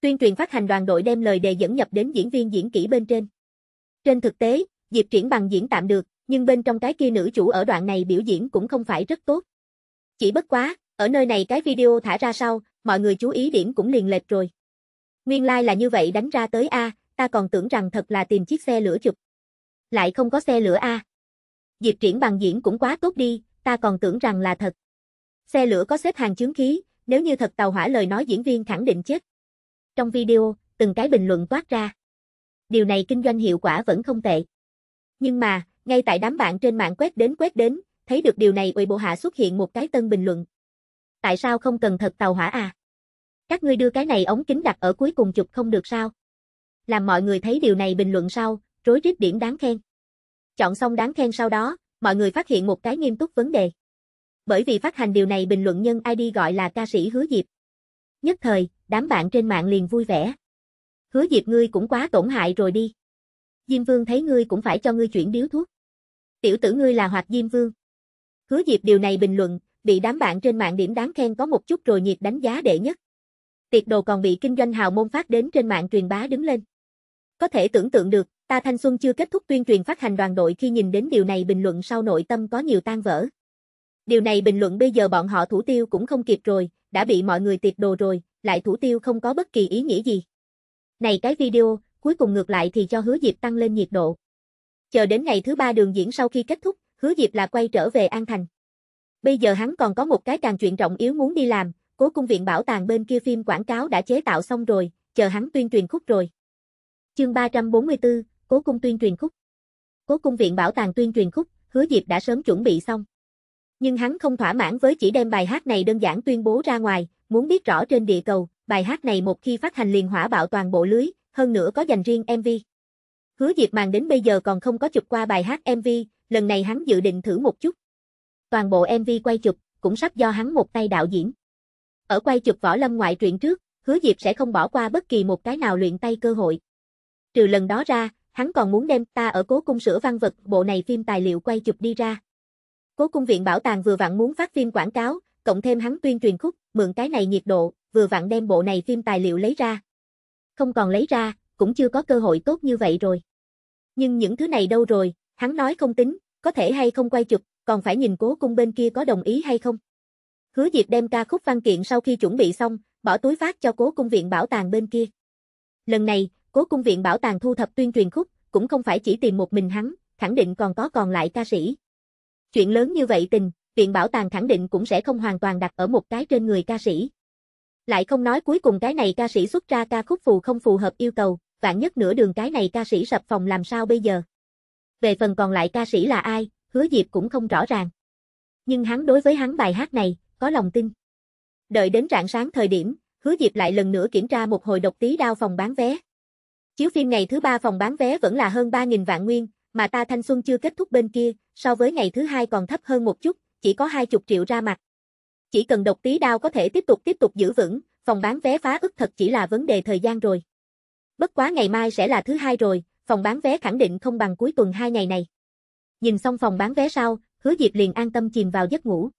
Tuyên truyền phát hành đoàn đội đem lời đề dẫn nhập đến diễn viên diễn kỹ bên trên. Trên thực tế, Diệp Triển bằng diễn tạm được, nhưng bên trong cái kia nữ chủ ở đoạn này biểu diễn cũng không phải rất tốt. Chỉ bất quá, ở nơi này cái video thả ra sau, mọi người chú ý điểm cũng liền lệch rồi. Nguyên lai like là như vậy đánh ra tới A, ta còn tưởng rằng thật là tìm chiếc xe lửa chụp. Lại không có xe lửa A. Diệp triển bằng diễn cũng quá tốt đi, ta còn tưởng rằng là thật. Xe lửa có xếp hàng chứng khí, nếu như thật tàu hỏa lời nói diễn viên khẳng định chết. Trong video, từng cái bình luận toát ra. Điều này kinh doanh hiệu quả vẫn không tệ. Nhưng mà, ngay tại đám bạn trên mạng quét đến quét đến, thấy được điều này ủy bộ hạ xuất hiện một cái tân bình luận. Tại sao không cần thật tàu hỏa à? Các ngươi đưa cái này ống kính đặt ở cuối cùng chụp không được sao? Làm mọi người thấy điều này bình luận sau, rối rít điểm đáng khen. Chọn xong đáng khen sau đó, mọi người phát hiện một cái nghiêm túc vấn đề. Bởi vì phát hành điều này bình luận nhân ID gọi là ca sĩ Hứa Diệp. Nhất thời, đám bạn trên mạng liền vui vẻ. Hứa Diệp ngươi cũng quá tổn hại rồi đi. Diêm Vương thấy ngươi cũng phải cho ngươi chuyển điếu thuốc. Tiểu tử ngươi là hoạt Diêm Vương. Hứa Diệp điều này bình luận, bị đám bạn trên mạng điểm đáng khen có một chút rồi nhiệt đánh giá đệ nhất. Tiệc đồ còn bị kinh doanh hào môn phát đến trên mạng truyền bá đứng lên. Có thể tưởng tượng được, ta thanh xuân chưa kết thúc tuyên truyền phát hành đoàn đội khi nhìn đến điều này bình luận sau nội tâm có nhiều tan vỡ. Điều này bình luận bây giờ bọn họ thủ tiêu cũng không kịp rồi, đã bị mọi người tiệt đồ rồi, lại thủ tiêu không có bất kỳ ý nghĩa gì. Này cái video, cuối cùng ngược lại thì cho hứa Diệp tăng lên nhiệt độ. Chờ đến ngày thứ ba đường diễn sau khi kết thúc, hứa Diệp là quay trở về An Thành. Bây giờ hắn còn có một cái càng chuyện trọng yếu muốn đi làm, cố cung viện bảo tàng bên kia phim quảng cáo đã chế tạo xong rồi, chờ hắn tuyên truyền khúc rồi. Chương 344, Cố cung tuyên truyền khúc. Cố cung viện bảo tàng tuyên truyền khúc, hứa Diệp đã sớm chuẩn bị xong. Nhưng hắn không thỏa mãn với chỉ đem bài hát này đơn giản tuyên bố ra ngoài, muốn biết rõ trên địa cầu, bài hát này một khi phát hành liền hỏa bạo toàn bộ lưới, hơn nữa có dành riêng MV. Hứa Diệp màn đến bây giờ còn không có chụp qua bài hát MV, lần này hắn dự định thử một chút. Toàn bộ MV quay chụp, cũng sắp do hắn một tay đạo diễn. Ở quay chụp võ lâm ngoại truyện trước, Hứa Diệp sẽ không bỏ qua bất kỳ một cái nào luyện tay cơ hội. Trừ lần đó ra, hắn còn muốn đem ta ở cố cung sửa văn vật bộ này phim tài liệu quay chụp đi ra. Cố cung viện bảo tàng vừa vặn muốn phát phim quảng cáo, cộng thêm hắn tuyên truyền khúc, mượn cái này nhiệt độ, vừa vặn đem bộ này phim tài liệu lấy ra. Không còn lấy ra, cũng chưa có cơ hội tốt như vậy rồi. Nhưng những thứ này đâu rồi, hắn nói không tính, có thể hay không quay chụp, còn phải nhìn cố cung bên kia có đồng ý hay không. Hứa Diệp đem ca khúc văn kiện sau khi chuẩn bị xong, bỏ túi phát cho cố cung viện bảo tàng bên kia. Lần này, cố cung viện bảo tàng thu thập tuyên truyền khúc, cũng không phải chỉ tìm một mình hắn, khẳng định còn có còn lại ca sĩ. Chuyện lớn như vậy tình, viện bảo tàng khẳng định cũng sẽ không hoàn toàn đặt ở một cái trên người ca sĩ. Lại không nói cuối cùng cái này ca sĩ xuất ra ca khúc phù không phù hợp yêu cầu, vạn nhất nửa đường cái này ca sĩ sập phòng làm sao bây giờ. Về phần còn lại ca sĩ là ai, hứa Diệp cũng không rõ ràng. Nhưng hắn đối với hắn bài hát này, có lòng tin. Đợi đến rạng sáng thời điểm, hứa Diệp lại lần nữa kiểm tra một hồi độc tí đao phòng bán vé. Chiếu phim ngày thứ ba phòng bán vé vẫn là hơn 3.000 vạn nguyên, mà ta thanh xuân chưa kết thúc bên kia, so với ngày thứ hai còn thấp hơn một chút, chỉ có 20 triệu ra mặt. Chỉ cần độc tí đao có thể tiếp tục tiếp tục giữ vững, phòng bán vé phá ức thật chỉ là vấn đề thời gian rồi. Bất quá ngày mai sẽ là thứ hai rồi, phòng bán vé khẳng định không bằng cuối tuần hai ngày này. Nhìn xong phòng bán vé sau, hứa Diệp liền an tâm chìm vào giấc ngủ.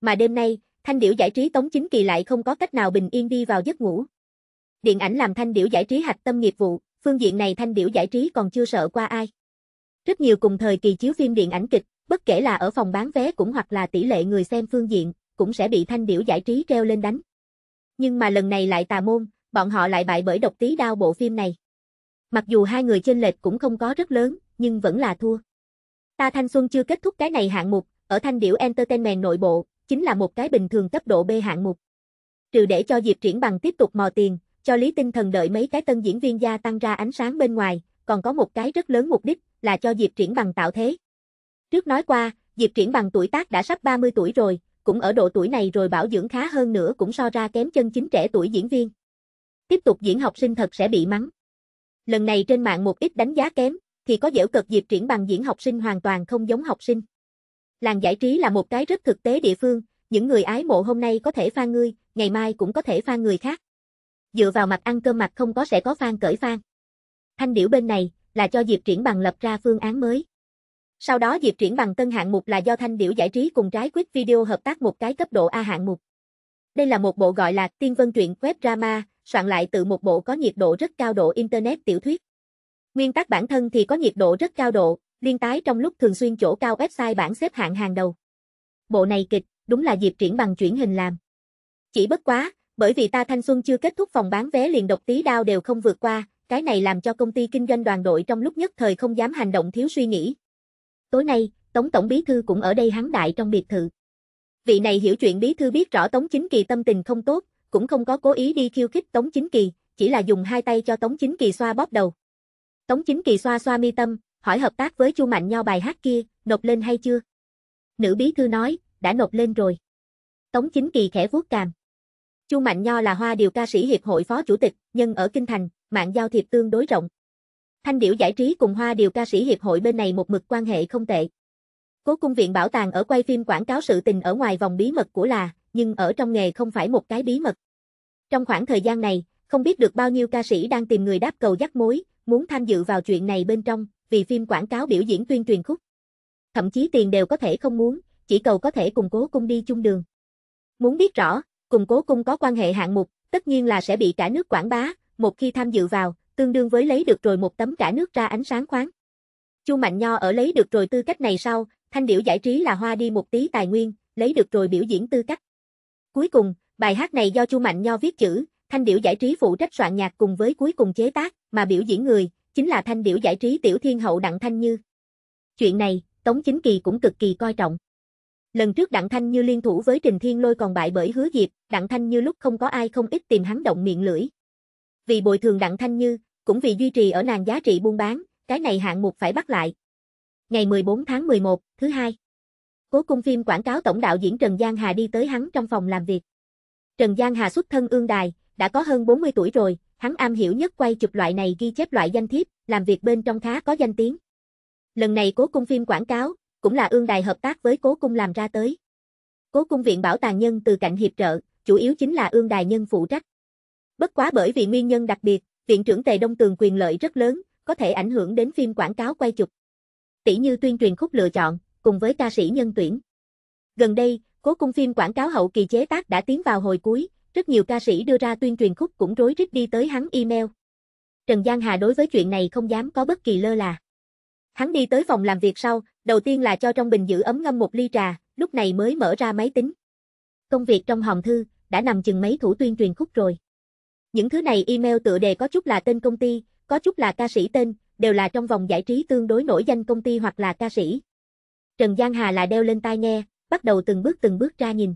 Mà đêm nay, thanh điểu giải trí Tống Chính Kỳ lại không có cách nào bình yên đi vào giấc ngủ. Điện ảnh làm thanh điểu giải trí hạch tâm nghiệp vụ, phương diện này thanh điểu giải trí còn chưa sợ qua ai. Rất nhiều cùng thời kỳ chiếu phim điện ảnh kịch, bất kể là ở phòng bán vé cũng hoặc là tỷ lệ người xem phương diện, cũng sẽ bị thanh điểu giải trí treo lên đánh. Nhưng mà lần này lại tà môn, bọn họ lại bại bởi độc tí đao bộ phim này. Mặc dù hai người trên lệch cũng không có rất lớn, nhưng vẫn là thua. Ta thanh xuân chưa kết thúc cái này hạng mục, ở thanh điểu entertainment nội bộ, chính là một cái bình thường cấp độ B hạng mục. Trừ để cho Diệp Triển Bằng tiếp tục mò tiền, cho Lý Tinh Thần đợi mấy cái tân diễn viên gia tăng ra ánh sáng bên ngoài, còn có một cái rất lớn mục đích, là cho Diệp Triển Bằng tạo thế. Trước nói qua, Diệp Triển Bằng tuổi tác đã sắp 30 tuổi rồi, cũng ở độ tuổi này rồi bảo dưỡng khá hơn nữa cũng so ra kém chân chính trẻ tuổi diễn viên. Tiếp tục diễn học sinh thật sẽ bị mắng. Lần này trên mạng một ít đánh giá kém, thì có dễu cực Diệp Triển Bằng diễn học sinh hoàn toàn không giống học sinh. Làng giải trí là một cái rất thực tế địa phương, những người ái mộ hôm nay có thể pha ngươi, ngày mai cũng có thể pha người khác. Dựa vào mặt ăn cơm mặt không có sẽ có phan cởi phan Thanh điểu bên này, là cho Diệp Triển Bằng lập ra phương án mới. Sau đó Diệp Triển Bằng tân hạng mục là do Thanh điểu giải trí cùng trái quyết video hợp tác một cái cấp độ A hạng mục. Đây là một bộ gọi là Tiên Vân truyện web drama, soạn lại từ một bộ có nhiệt độ rất cao độ internet tiểu thuyết. Nguyên tác bản thân thì có nhiệt độ rất cao độ, liên tái trong lúc thường xuyên chỗ cao website bảng xếp hạng hàng đầu. Bộ này kịch, đúng là Diệp Triển Bằng chuyển hình làm. Chỉ bất quá, bởi vì ta thanh xuân chưa kết thúc phòng bán vé liền độc tí đao đều không vượt qua, cái này làm cho công ty kinh doanh đoàn đội trong lúc nhất thời không dám hành động thiếu suy nghĩ. Tối nay, Tống Tổng Bí Thư cũng ở đây hắn đại trong biệt thự. Vị này hiểu chuyện Bí Thư biết rõ Tống Chính Kỳ tâm tình không tốt, cũng không có cố ý đi khiêu khích Tống Chính Kỳ, chỉ là dùng hai tay cho Tống Chính Kỳ xoa bóp đầu. Tống Chính Kỳ xoa xoa mi tâm, hỏi hợp tác với Chu Mạnh Nho bài hát kia, nộp lên hay chưa? Nữ bí thư nói, đã nộp lên rồi. Tống Chính Kỳ khẽ vuốt cằm. Chu Mạnh Nho là Hoa Điều ca sĩ hiệp hội phó chủ tịch, nhân ở kinh thành, mạng giao thiệp tương đối rộng. Thanh điểu giải trí cùng Hoa Điều ca sĩ hiệp hội bên này một mực quan hệ không tệ. Cố cung viện bảo tàng ở quay phim quảng cáo sự tình ở ngoài vòng bí mật của là, nhưng ở trong nghề không phải một cái bí mật. Trong khoảng thời gian này, không biết được bao nhiêu ca sĩ đang tìm người đáp cầu dắt mối, muốn tham dự vào chuyện này bên trong, vì phim quảng cáo biểu diễn tuyên truyền khúc. Thậm chí tiền đều có thể không muốn, chỉ cầu có thể cùng cố cung đi chung đường. Muốn biết rõ, cùng cố cung có quan hệ hạng mục, tất nhiên là sẽ bị cả nước quảng bá, một khi tham dự vào, tương đương với lấy được rồi một tấm cả nước ra ánh sáng khoáng. Chu Mạnh Nho ở lấy được rồi tư cách này sau, thanh điểu giải trí là hoa đi một tí tài nguyên, lấy được rồi biểu diễn tư cách. Cuối cùng, bài hát này do Chu Mạnh Nho viết chữ, thanh điểu giải trí phụ trách soạn nhạc cùng với cuối cùng chế tác, mà biểu diễn người, chính là thanh điểu giải trí tiểu thiên hậu Đặng Thanh Như. Chuyện này, Tống Chính Kỳ cũng cực kỳ coi trọng. Lần trước Đặng Thanh Như liên thủ với Trình Thiên Lôi còn bại bởi hứa diệp, Đặng Thanh Như lúc không có ai không ít tìm hắn động miệng lưỡi. Vì bồi thường Đặng Thanh Như, cũng vì duy trì ở nàng giá trị buôn bán, cái này hạng mục phải bắt lại. Ngày 14 tháng 11, thứ hai. Cố cung phim quảng cáo tổng đạo diễn Trần Giang Hà đi tới hắn trong phòng làm việc. Trần Giang Hà xuất thân ương đài, đã có hơn 40 tuổi rồi, hắn am hiểu nhất quay chụp loại này ghi chép loại danh thiếp, làm việc bên trong khá có danh tiếng. Lần này cố cung phim quảng cáo, cũng là ương đài hợp tác với cố cung làm ra tới. Cố cung viện bảo tàng nhân từ cạnh hiệp trợ, chủ yếu chính là ương đài nhân phụ trách. Bất quá bởi vì nguyên nhân đặc biệt, viện trưởng Tề Đông Tường quyền lợi rất lớn, có thể ảnh hưởng đến phim quảng cáo quay chụp. Tỷ như tuyên truyền khúc lựa chọn, cùng với ca sĩ nhân tuyển. Gần đây, cố cung phim quảng cáo hậu kỳ chế tác đã tiến vào hồi cuối, rất nhiều ca sĩ đưa ra tuyên truyền khúc cũng rối rít đi tới hắn email. Trần Giang Hà đối với chuyện này không dám có bất kỳ lơ là. Hắn đi tới phòng làm việc sau, đầu tiên là cho trong bình giữ ấm ngâm một ly trà, lúc này mới mở ra máy tính. Công việc trong hòm thư, đã nằm chừng mấy thủ tuyên truyền khúc rồi. Những thứ này email tựa đề có chút là tên công ty, có chút là ca sĩ tên, đều là trong vòng giải trí tương đối nổi danh công ty hoặc là ca sĩ. Trần Giang Hà lại đeo lên tai nghe, bắt đầu từng bước từng bước ra nhìn.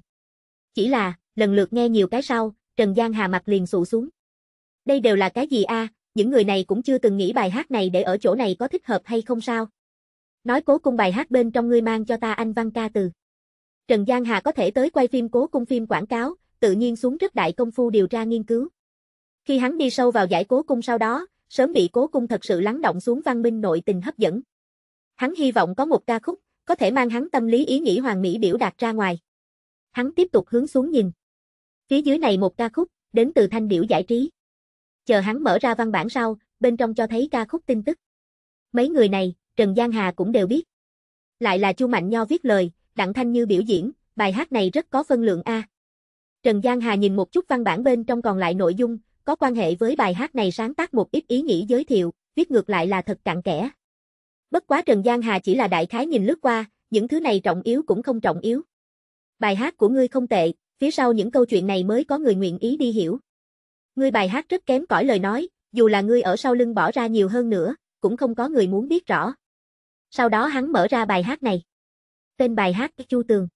Chỉ là, lần lượt nghe nhiều cái sau, Trần Giang Hà mặt liền sụ xuống. Đây đều là cái gì a? những người này cũng chưa từng nghĩ bài hát này để ở chỗ này có thích hợp hay không sao? Nói cố cung bài hát bên trong ngươi mang cho ta anh văn ca từ. Trần Giang Hà có thể tới quay phim cố cung phim quảng cáo, tự nhiên xuống rất đại công phu điều tra nghiên cứu. Khi hắn đi sâu vào giải cố cung sau đó, sớm bị cố cung thật sự lắng động xuống văn minh nội tình hấp dẫn. Hắn hy vọng có một ca khúc, có thể mang hắn tâm lý ý nghĩ hoàng mỹ biểu đạt ra ngoài. Hắn tiếp tục hướng xuống nhìn. Phía dưới này một ca khúc, đến từ thanh điểu giải trí. Chờ hắn mở ra văn bản sau, bên trong cho thấy ca khúc tin tức. Mấy người này, Trần Giang Hà cũng đều biết. Lại là Chu Mạnh Nho viết lời, Đặng Thanh Như biểu diễn, bài hát này rất có phân lượng A. Trần Giang Hà nhìn một chút văn bản bên trong còn lại nội dung, có quan hệ với bài hát này sáng tác một ít ý nghĩ giới thiệu, viết ngược lại là thật cặn kẽ. Bất quá Trần Giang Hà chỉ là đại khái nhìn lướt qua, những thứ này trọng yếu cũng không trọng yếu. Bài hát của ngươi không tệ, phía sau những câu chuyện này mới có người nguyện ý đi hiểu. Ngươi bài hát rất kém cỏi lời nói, dù là ngươi ở sau lưng bỏ ra nhiều hơn nữa, cũng không có người muốn biết rõ. Sau đó hắn mở ra bài hát này. Tên bài hát Chu Tường.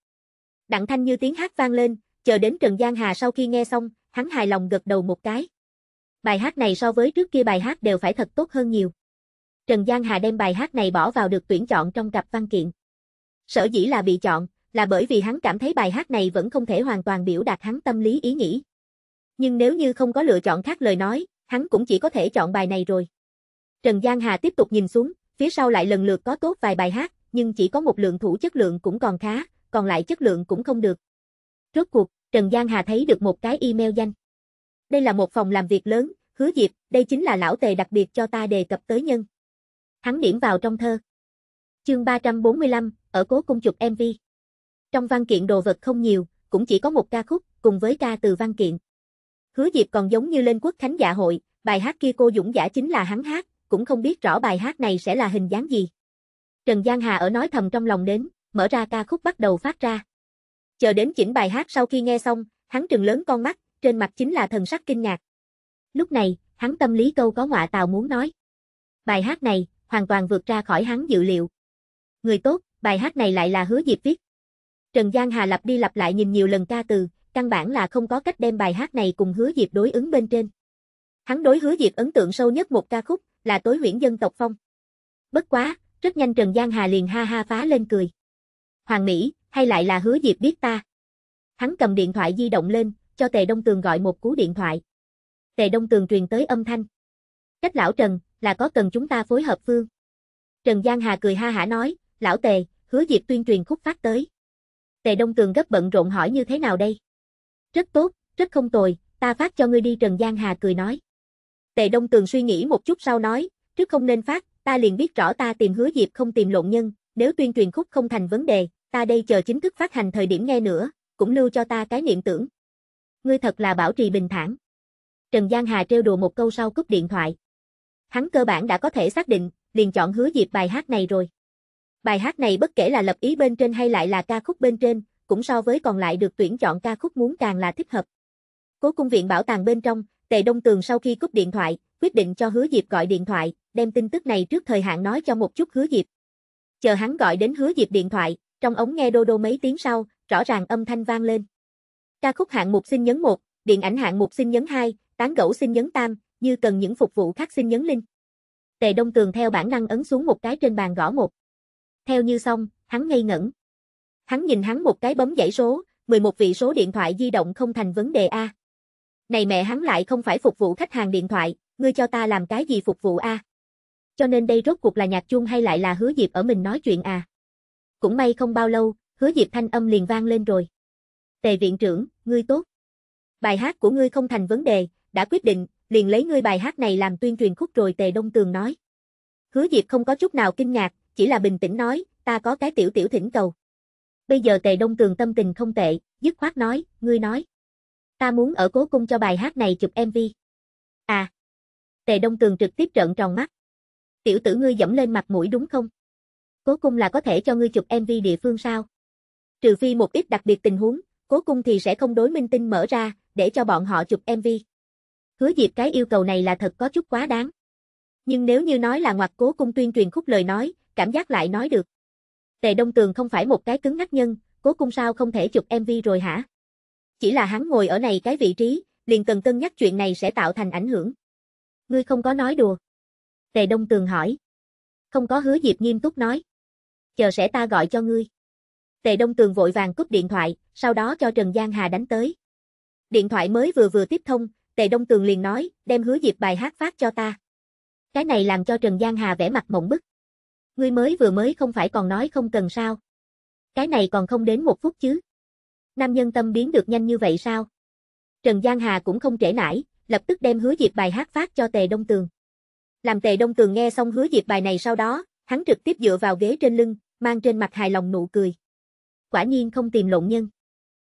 Đặng Thanh như tiếng hát vang lên, chờ đến Trần Giang Hà sau khi nghe xong, hắn hài lòng gật đầu một cái. Bài hát này so với trước kia bài hát đều phải thật tốt hơn nhiều. Trần Giang Hà đem bài hát này bỏ vào được tuyển chọn trong cặp văn kiện. Sở dĩ là bị chọn, là bởi vì hắn cảm thấy bài hát này vẫn không thể hoàn toàn biểu đạt hắn tâm lý ý nghĩ. Nhưng nếu như không có lựa chọn khác lời nói, hắn cũng chỉ có thể chọn bài này rồi. Trần Giang Hà tiếp tục nhìn xuống, phía sau lại lần lượt có tốt vài bài hát, nhưng chỉ có một lượng thủ chất lượng cũng còn khá, còn lại chất lượng cũng không được. Rốt cuộc, Trần Giang Hà thấy được một cái email danh. Đây là một phòng làm việc lớn, hứa Diệp, đây chính là lão tề đặc biệt cho ta đề cập tới nhân. Hắn điểm vào trong thơ. Chương 345, ở cố cung chụp MV. Trong văn kiện đồ vật không nhiều, cũng chỉ có một ca khúc, cùng với ca từ văn kiện. Hứa Diệp còn giống như lên quốc khánh dạ hội, bài hát kia cô Dũng giả chính là hắn hát, cũng không biết rõ bài hát này sẽ là hình dáng gì. Trần Giang Hà ở nói thầm trong lòng đến, mở ra ca khúc bắt đầu phát ra. Chờ đến chỉnh bài hát sau khi nghe xong, hắn trừng lớn con mắt, trên mặt chính là thần sắc kinh ngạc. Lúc này, hắn tâm lý câu có ngọa tào muốn nói. Bài hát này, hoàn toàn vượt ra khỏi hắn dự liệu. Người tốt, bài hát này lại là hứa Diệp viết. Trần Giang Hà lặp đi lặp lại nhìn nhiều lần ca từ, căn bản là không có cách đem bài hát này cùng hứa Diệp đối ứng bên trên. Hắn đối hứa Diệp ấn tượng sâu nhất một ca khúc, là tối huyễn dân tộc phong. Bất quá, rất nhanh Trần Giang Hà liền ha ha phá lên cười. Hoàng Mỹ, hay lại là hứa Diệp biết ta. Hắn cầm điện thoại di động lên, cho Tề Đông Tường gọi một cú điện thoại. Tề Đông Tường truyền tới âm thanh. Cách lão Trần, là có cần chúng ta phối hợp phương. Trần Giang Hà cười ha hả nói, lão Tề, hứa Diệp tuyên truyền khúc phát tới. Tề Đông Tường gấp bận rộn hỏi như thế nào đây? Rất tốt, rất không tồi, ta phát cho ngươi đi Trần Giang Hà cười nói. Tề Đông Tường suy nghĩ một chút sau nói, trước không nên phát, ta liền biết rõ ta tìm hứa Diệp không tìm lộn nhân, nếu tuyên truyền khúc không thành vấn đề, ta đây chờ chính thức phát hành thời điểm nghe nữa, cũng lưu cho ta cái niệm tưởng. Ngươi thật là bảo trì bình thản. Trần Giang Hà trêu đùa một câu sau cúp điện thoại. Hắn cơ bản đã có thể xác định, liền chọn hứa Diệp bài hát này rồi. Bài hát này bất kể là lập ý bên trên hay lại là ca khúc bên trên, cũng so với còn lại được tuyển chọn ca khúc muốn càng là thích hợp. Cố cung viện bảo tàng bên trong, Tề Đông Tường sau khi cúp điện thoại, quyết định cho Hứa Diệp gọi điện thoại, đem tin tức này trước thời hạn nói cho một chút Hứa Diệp. Chờ hắn gọi đến Hứa Diệp điện thoại, trong ống nghe đô đô mấy tiếng sau, rõ ràng âm thanh vang lên. Ca khúc hạng mục xin nhấn 1, điện ảnh hạng mục xin nhấn 2, tán gẫu xin nhấn tam, như cần những phục vụ khác xin nhấn linh. Tề Đông Tường theo bản năng ấn xuống một cái trên bàn gõ một. Theo như xong, hắn ngây ngẩn. Hắn nhìn hắn một cái bấm dãy số, 11 vị số điện thoại di động không thành vấn đề A. Này mẹ hắn lại không phải phục vụ khách hàng điện thoại, ngươi cho ta làm cái gì phục vụ A. Cho nên đây rốt cuộc là nhạc chuông hay lại là hứa Diệp ở mình nói chuyện à. Cũng may không bao lâu, hứa Diệp thanh âm liền vang lên rồi. Tề viện trưởng, ngươi tốt. Bài hát của ngươi không thành vấn đề, đã quyết định, liền lấy ngươi bài hát này làm tuyên truyền khúc rồi Tề Đông Tường nói. Hứa Diệp không có chút nào kinh ngạc, chỉ là bình tĩnh nói, ta có cái tiểu tiểu thỉnh cầu. Bây giờ Tề Đông Tường tâm tình không tệ, dứt khoát nói, ngươi nói. Ta muốn ở cố cung cho bài hát này chụp MV. À. Tề Đông Tường trực tiếp trợn tròn mắt. Tiểu tử ngươi dẫm lên mặt mũi đúng không? Cố cung là có thể cho ngươi chụp MV địa phương sao? Trừ phi một ít đặc biệt tình huống, cố cung thì sẽ không đối minh tinh mở ra, để cho bọn họ chụp MV. Hứa Diệp cái yêu cầu này là thật có chút quá đáng. Nhưng nếu như nói là ngoặt cố cung tuyên truyền khúc lời nói, cảm giác lại nói được. Tề Đông Tường không phải một cái cứng ngắc nhân, cố cung sao không thể chụp MV rồi hả? Chỉ là hắn ngồi ở này cái vị trí, liền cần cân nhắc chuyện này sẽ tạo thành ảnh hưởng. Ngươi không có nói đùa. Tề Đông Tường hỏi. Không có hứa Diệp nghiêm túc nói. Chờ sẽ ta gọi cho ngươi. Tề Đông Tường vội vàng cúp điện thoại, sau đó cho Trần Giang Hà đánh tới. Điện thoại mới vừa vừa tiếp thông, Tề Đông Tường liền nói, đem hứa Diệp bài hát phát cho ta. Cái này làm cho Trần Giang Hà vẻ mặt mộng bức. Ngươi mới vừa mới không phải còn nói không cần sao. Cái này còn không đến một phút chứ. Nam nhân tâm biến được nhanh như vậy sao? Trần Giang Hà cũng không trễ nải, lập tức đem hứa Diệp bài hát phát cho Tề Đông Tường. Làm Tề Đông Tường nghe xong hứa Diệp bài này sau đó, hắn trực tiếp dựa vào ghế trên lưng, mang trên mặt hài lòng nụ cười. Quả nhiên không tìm lộn nhân.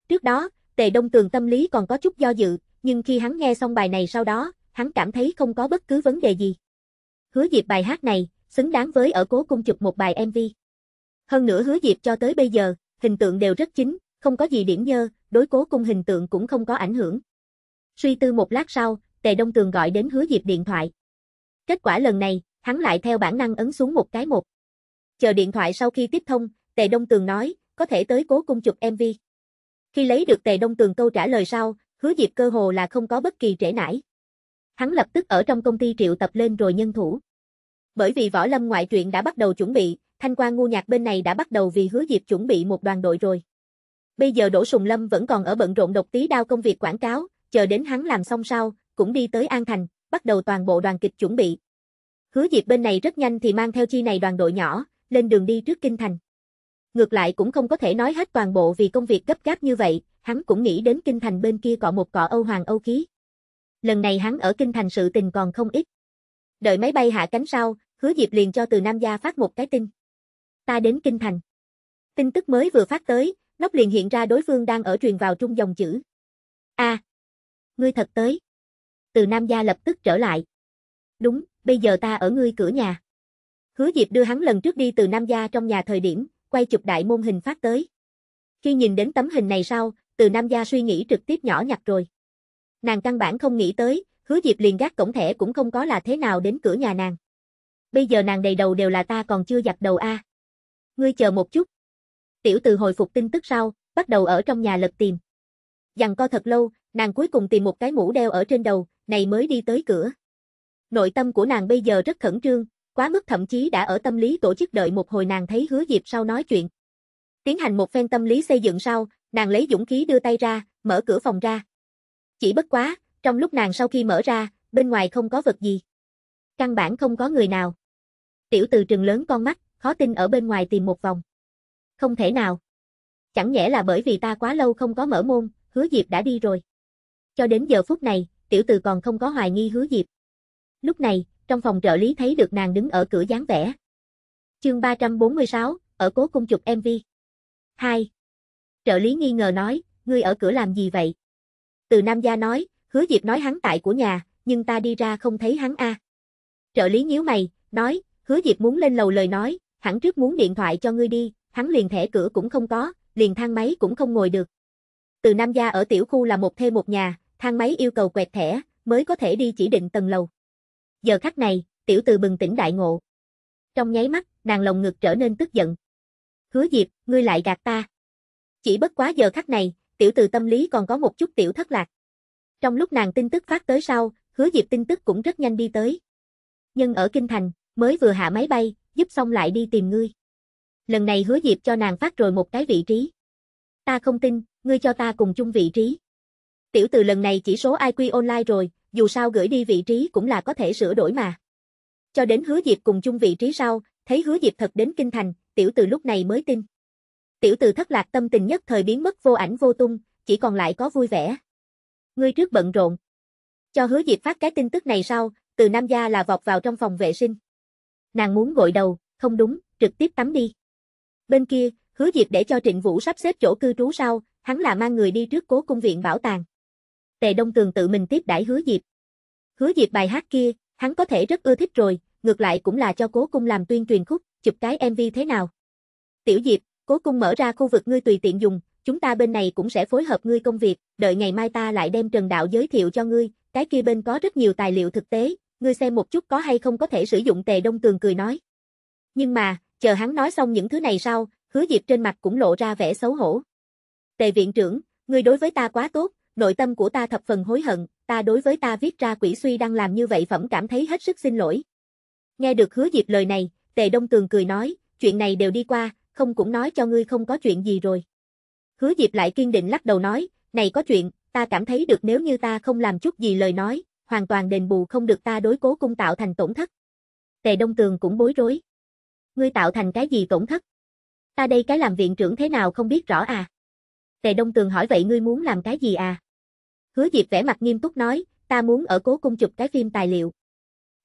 Trước đó, Tề Đông Tường tâm lý còn có chút do dự, nhưng khi hắn nghe xong bài này sau đó, hắn cảm thấy không có bất cứ vấn đề gì. Hứa Diệp bài hát này, xứng đáng với ở cố cung chụp một bài MV. Hơn nữa hứa Diệp cho tới bây giờ, hình tượng đều rất chính, không có gì điểm nhơ, đối cố cung hình tượng cũng không có ảnh hưởng. Suy tư một lát sau, Tề Đông Tường gọi đến hứa Diệp điện thoại. Kết quả lần này, hắn lại theo bản năng ấn xuống một cái một. Chờ điện thoại sau khi tiếp thông, Tề Đông Tường nói, có thể tới cố cung chụp MV. Khi lấy được Tề Đông Tường câu trả lời sau, hứa Diệp cơ hồ là không có bất kỳ trễ nải. Hắn lập tức ở trong công ty triệu tập lên rồi nhân thủ. Bởi vì võ lâm ngoại truyện đã bắt đầu chuẩn bị, thanh quan ngu nhạc bên này đã bắt đầu vì hứa Diệp chuẩn bị một đoàn đội rồi. Bây giờ Đỗ Sùng Lâm vẫn còn ở bận rộn độc tí đao công việc quảng cáo, chờ đến hắn làm xong sau, cũng đi tới An Thành, bắt đầu toàn bộ đoàn kịch chuẩn bị. Hứa Diệp bên này rất nhanh thì mang theo chi này đoàn đội nhỏ, lên đường đi trước Kinh Thành. Ngược lại cũng không có thể nói hết toàn bộ vì công việc gấp gáp như vậy, hắn cũng nghĩ đến Kinh Thành bên kia cọ một cọ Âu Hoàng Âu khí. Lần này hắn ở Kinh Thành sự tình còn không ít. Đợi máy bay hạ cánh sau, Hứa Diệp liền cho từ Nam Gia phát một cái tin. Ta đến Kinh Thành. Tin tức mới vừa phát tới, nóc liền hiện ra đối phương đang ở truyền vào trung dòng chữ. A, ngươi thật tới. Từ Nam Gia lập tức trở lại. Đúng, bây giờ ta ở ngươi cửa nhà. Hứa Diệp đưa hắn lần trước đi từ Nam Gia trong nhà thời điểm, quay chụp đại môn hình phát tới. Khi nhìn đến tấm hình này sau, từ Nam Gia suy nghĩ trực tiếp nhỏ nhặt rồi. Nàng căn bản không nghĩ tới, hứa Diệp liền gác cổng thẻ cũng không có là thế nào đến cửa nhà nàng. Bây giờ nàng đầy đầu đều là ta còn chưa giặt đầu a. Ngươi chờ một chút. Tiểu từ hồi phục tin tức sau, bắt đầu ở trong nhà lật tìm. Dằn co thật lâu, nàng cuối cùng tìm một cái mũ đeo ở trên đầu, này mới đi tới cửa. Nội tâm của nàng bây giờ rất khẩn trương, quá mức thậm chí đã ở tâm lý tổ chức đợi một hồi nàng thấy hứa Diệp sau nói chuyện. Tiến hành một phen tâm lý xây dựng sau, nàng lấy dũng khí đưa tay ra, mở cửa phòng ra. Chỉ bất quá, trong lúc nàng sau khi mở ra, bên ngoài không có vật gì. Căn bản không có người nào. Tiểu từ trừng lớn con mắt, khó tin ở bên ngoài tìm một vòng. Không thể nào. Chẳng nhẽ là bởi vì ta quá lâu không có mở môn, hứa Diệp đã đi rồi. Cho đến giờ phút này, tiểu từ còn không có hoài nghi hứa Diệp. Lúc này, trong phòng trợ lý thấy được nàng đứng ở cửa dáng vẻ. Chương 346, ở cố cung chụp MV. 2. Trợ lý nghi ngờ nói, ngươi ở cửa làm gì vậy? Từ Nam Gia nói, hứa Diệp nói hắn tại của nhà, nhưng ta đi ra không thấy hắn a. Trợ lý nhíu mày, nói, hứa Diệp muốn lên lầu lời nói, hẳn trước muốn điện thoại cho ngươi đi, hắn liền thẻ cửa cũng không có, liền thang máy cũng không ngồi được. Từ Nam Gia ở tiểu khu là một thê một nhà, thang máy yêu cầu quẹt thẻ, mới có thể đi chỉ định tầng lầu. Giờ khắc này, tiểu từ bừng tỉnh đại ngộ. Trong nháy mắt, nàng lồng ngực trở nên tức giận. Hứa Diệp, ngươi lại gạt ta. Chỉ bất quá giờ khắc này, tiểu từ tâm lý còn có một chút tiểu thất lạc. Trong lúc nàng tin tức phát tới sau, hứa Diệp tin tức cũng rất nhanh đi tới. Nhưng ở Kinh Thành, mới vừa hạ máy bay, giúp xong lại đi tìm ngươi. Lần này hứa Diệp cho nàng phát rồi một cái vị trí. Ta không tin, ngươi cho ta cùng chung vị trí. Tiểu từ lần này chỉ số IQ online rồi, dù sao gửi đi vị trí cũng là có thể sửa đổi mà. Cho đến hứa Diệp cùng chung vị trí sau, thấy hứa Diệp thật đến kinh thành, tiểu từ lúc này mới tin. Tiểu từ thất lạc tâm tình nhất thời biến mất vô ảnh vô tung, chỉ còn lại có vui vẻ. Ngươi trước bận rộn. Cho hứa Diệp phát cái tin tức này sau, từ Nam Gia là vọt vào trong phòng vệ sinh. Nàng muốn gội đầu, không đúng, trực tiếp tắm đi. Bên kia, hứa Diệp để cho Trịnh Vũ sắp xếp chỗ cư trú sau, hắn là mang người đi trước cố cung viện bảo tàng. Tề Đông Tường tự mình tiếp đãi hứa Diệp. Hứa Diệp bài hát kia, hắn có thể rất ưa thích rồi, ngược lại cũng là cho cố cung làm tuyên truyền khúc, chụp cái MV thế nào? Tiểu Diệp, cố cung mở ra khu vực ngươi tùy tiện dùng, chúng ta bên này cũng sẽ phối hợp ngươi công việc, đợi ngày mai ta lại đem Trần Đạo giới thiệu cho ngươi, cái kia bên có rất nhiều tài liệu thực tế, ngươi xem một chút có hay không có thể sử dụng tề đông tường cười nói. Nhưng mà, chờ hắn nói xong những thứ này sau, hứa Diệp trên mặt cũng lộ ra vẻ xấu hổ. Tề viện trưởng, ngươi đối với ta quá tốt, nội tâm của ta thập phần hối hận, ta đối với ta viết ra quỷ suy đang làm như vậy phẩm cảm thấy hết sức xin lỗi. Nghe được hứa Diệp lời này, Tề Đông Tường cười nói, chuyện này đều đi qua, không cũng nói cho ngươi không có chuyện gì rồi. Hứa Diệp lại kiên định lắc đầu nói, này có chuyện, ta cảm thấy được nếu như ta không làm chút gì lời nói, hoàn toàn đền bù không được ta đối cố cung tạo thành tổn thất. Tề Đông Tường cũng bối rối. Ngươi tạo thành cái gì tổn thất? Ta đây cái làm viện trưởng thế nào không biết rõ à? Tề Đông Tường hỏi vậy ngươi muốn làm cái gì à? Hứa Diệp vẻ mặt nghiêm túc nói, ta muốn ở cố cung chụp cái phim tài liệu.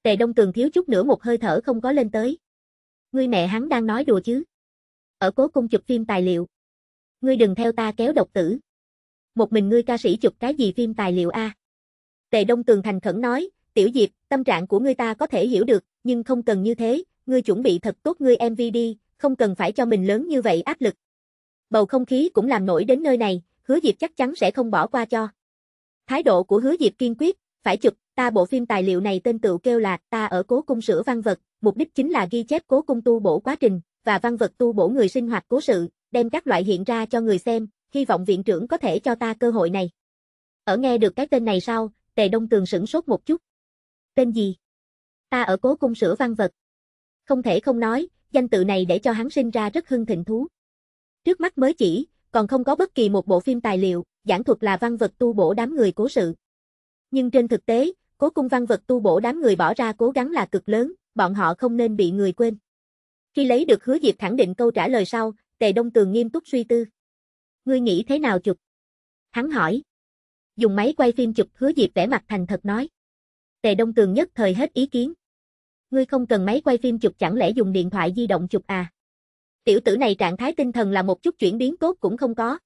Tề Đông Tường thiếu chút nữa một hơi thở không có lên tới. Ngươi mẹ hắn đang nói đùa chứ? Ở cố cung chụp phim tài liệu. Ngươi đừng theo ta kéo độc tử. Một mình ngươi ca sĩ chụp cái gì phim tài liệu a? Tề Đông Tường thành khẩn nói, Tiểu Diệp, tâm trạng của ngươi ta có thể hiểu được, nhưng không cần như thế, ngươi chuẩn bị thật tốt ngươi MV đi, không cần phải cho mình lớn như vậy áp lực. Bầu không khí cũng làm nổi đến nơi này, hứa Diệp chắc chắn sẽ không bỏ qua cho. Thái độ của hứa Diệp kiên quyết, phải chụp, ta bộ phim tài liệu này tên tựu kêu là ta ở cố cung sửa văn vật, mục đích chính là ghi chép cố cung tu bổ quá trình, và văn vật tu bổ người sinh hoạt cố sự, đem các loại hiện ra cho người xem, hy vọng viện trưởng có thể cho ta cơ hội này. Ở nghe được cái tên này sau, Tề Đông Tường sửng sốt một chút. Tên gì? Ta ở cố cung sửa văn vật. Không thể không nói, danh tự này để cho hắn sinh ra rất hưng thịnh thú. Trước mắt mới chỉ, còn không có bất kỳ một bộ phim tài liệu, giảng thuật là văn vật tu bổ đám người cố sự. Nhưng trên thực tế, cố cung văn vật tu bổ đám người bỏ ra cố gắng là cực lớn, bọn họ không nên bị người quên. Khi lấy được hứa Diệp khẳng định câu trả lời sau, Tề Đông Tường nghiêm túc suy tư. Ngươi nghĩ thế nào chụp? Hắn hỏi. Dùng máy quay phim chụp hứa Diệp vẻ mặt thành thật nói. Tề Đông Tường nhất thời hết ý kiến. Ngươi không cần máy quay phim chụp chẳng lẽ dùng điện thoại di động chụp à? Tiểu tử này trạng thái tinh thần là một chút chuyển biến tốt cũng không có.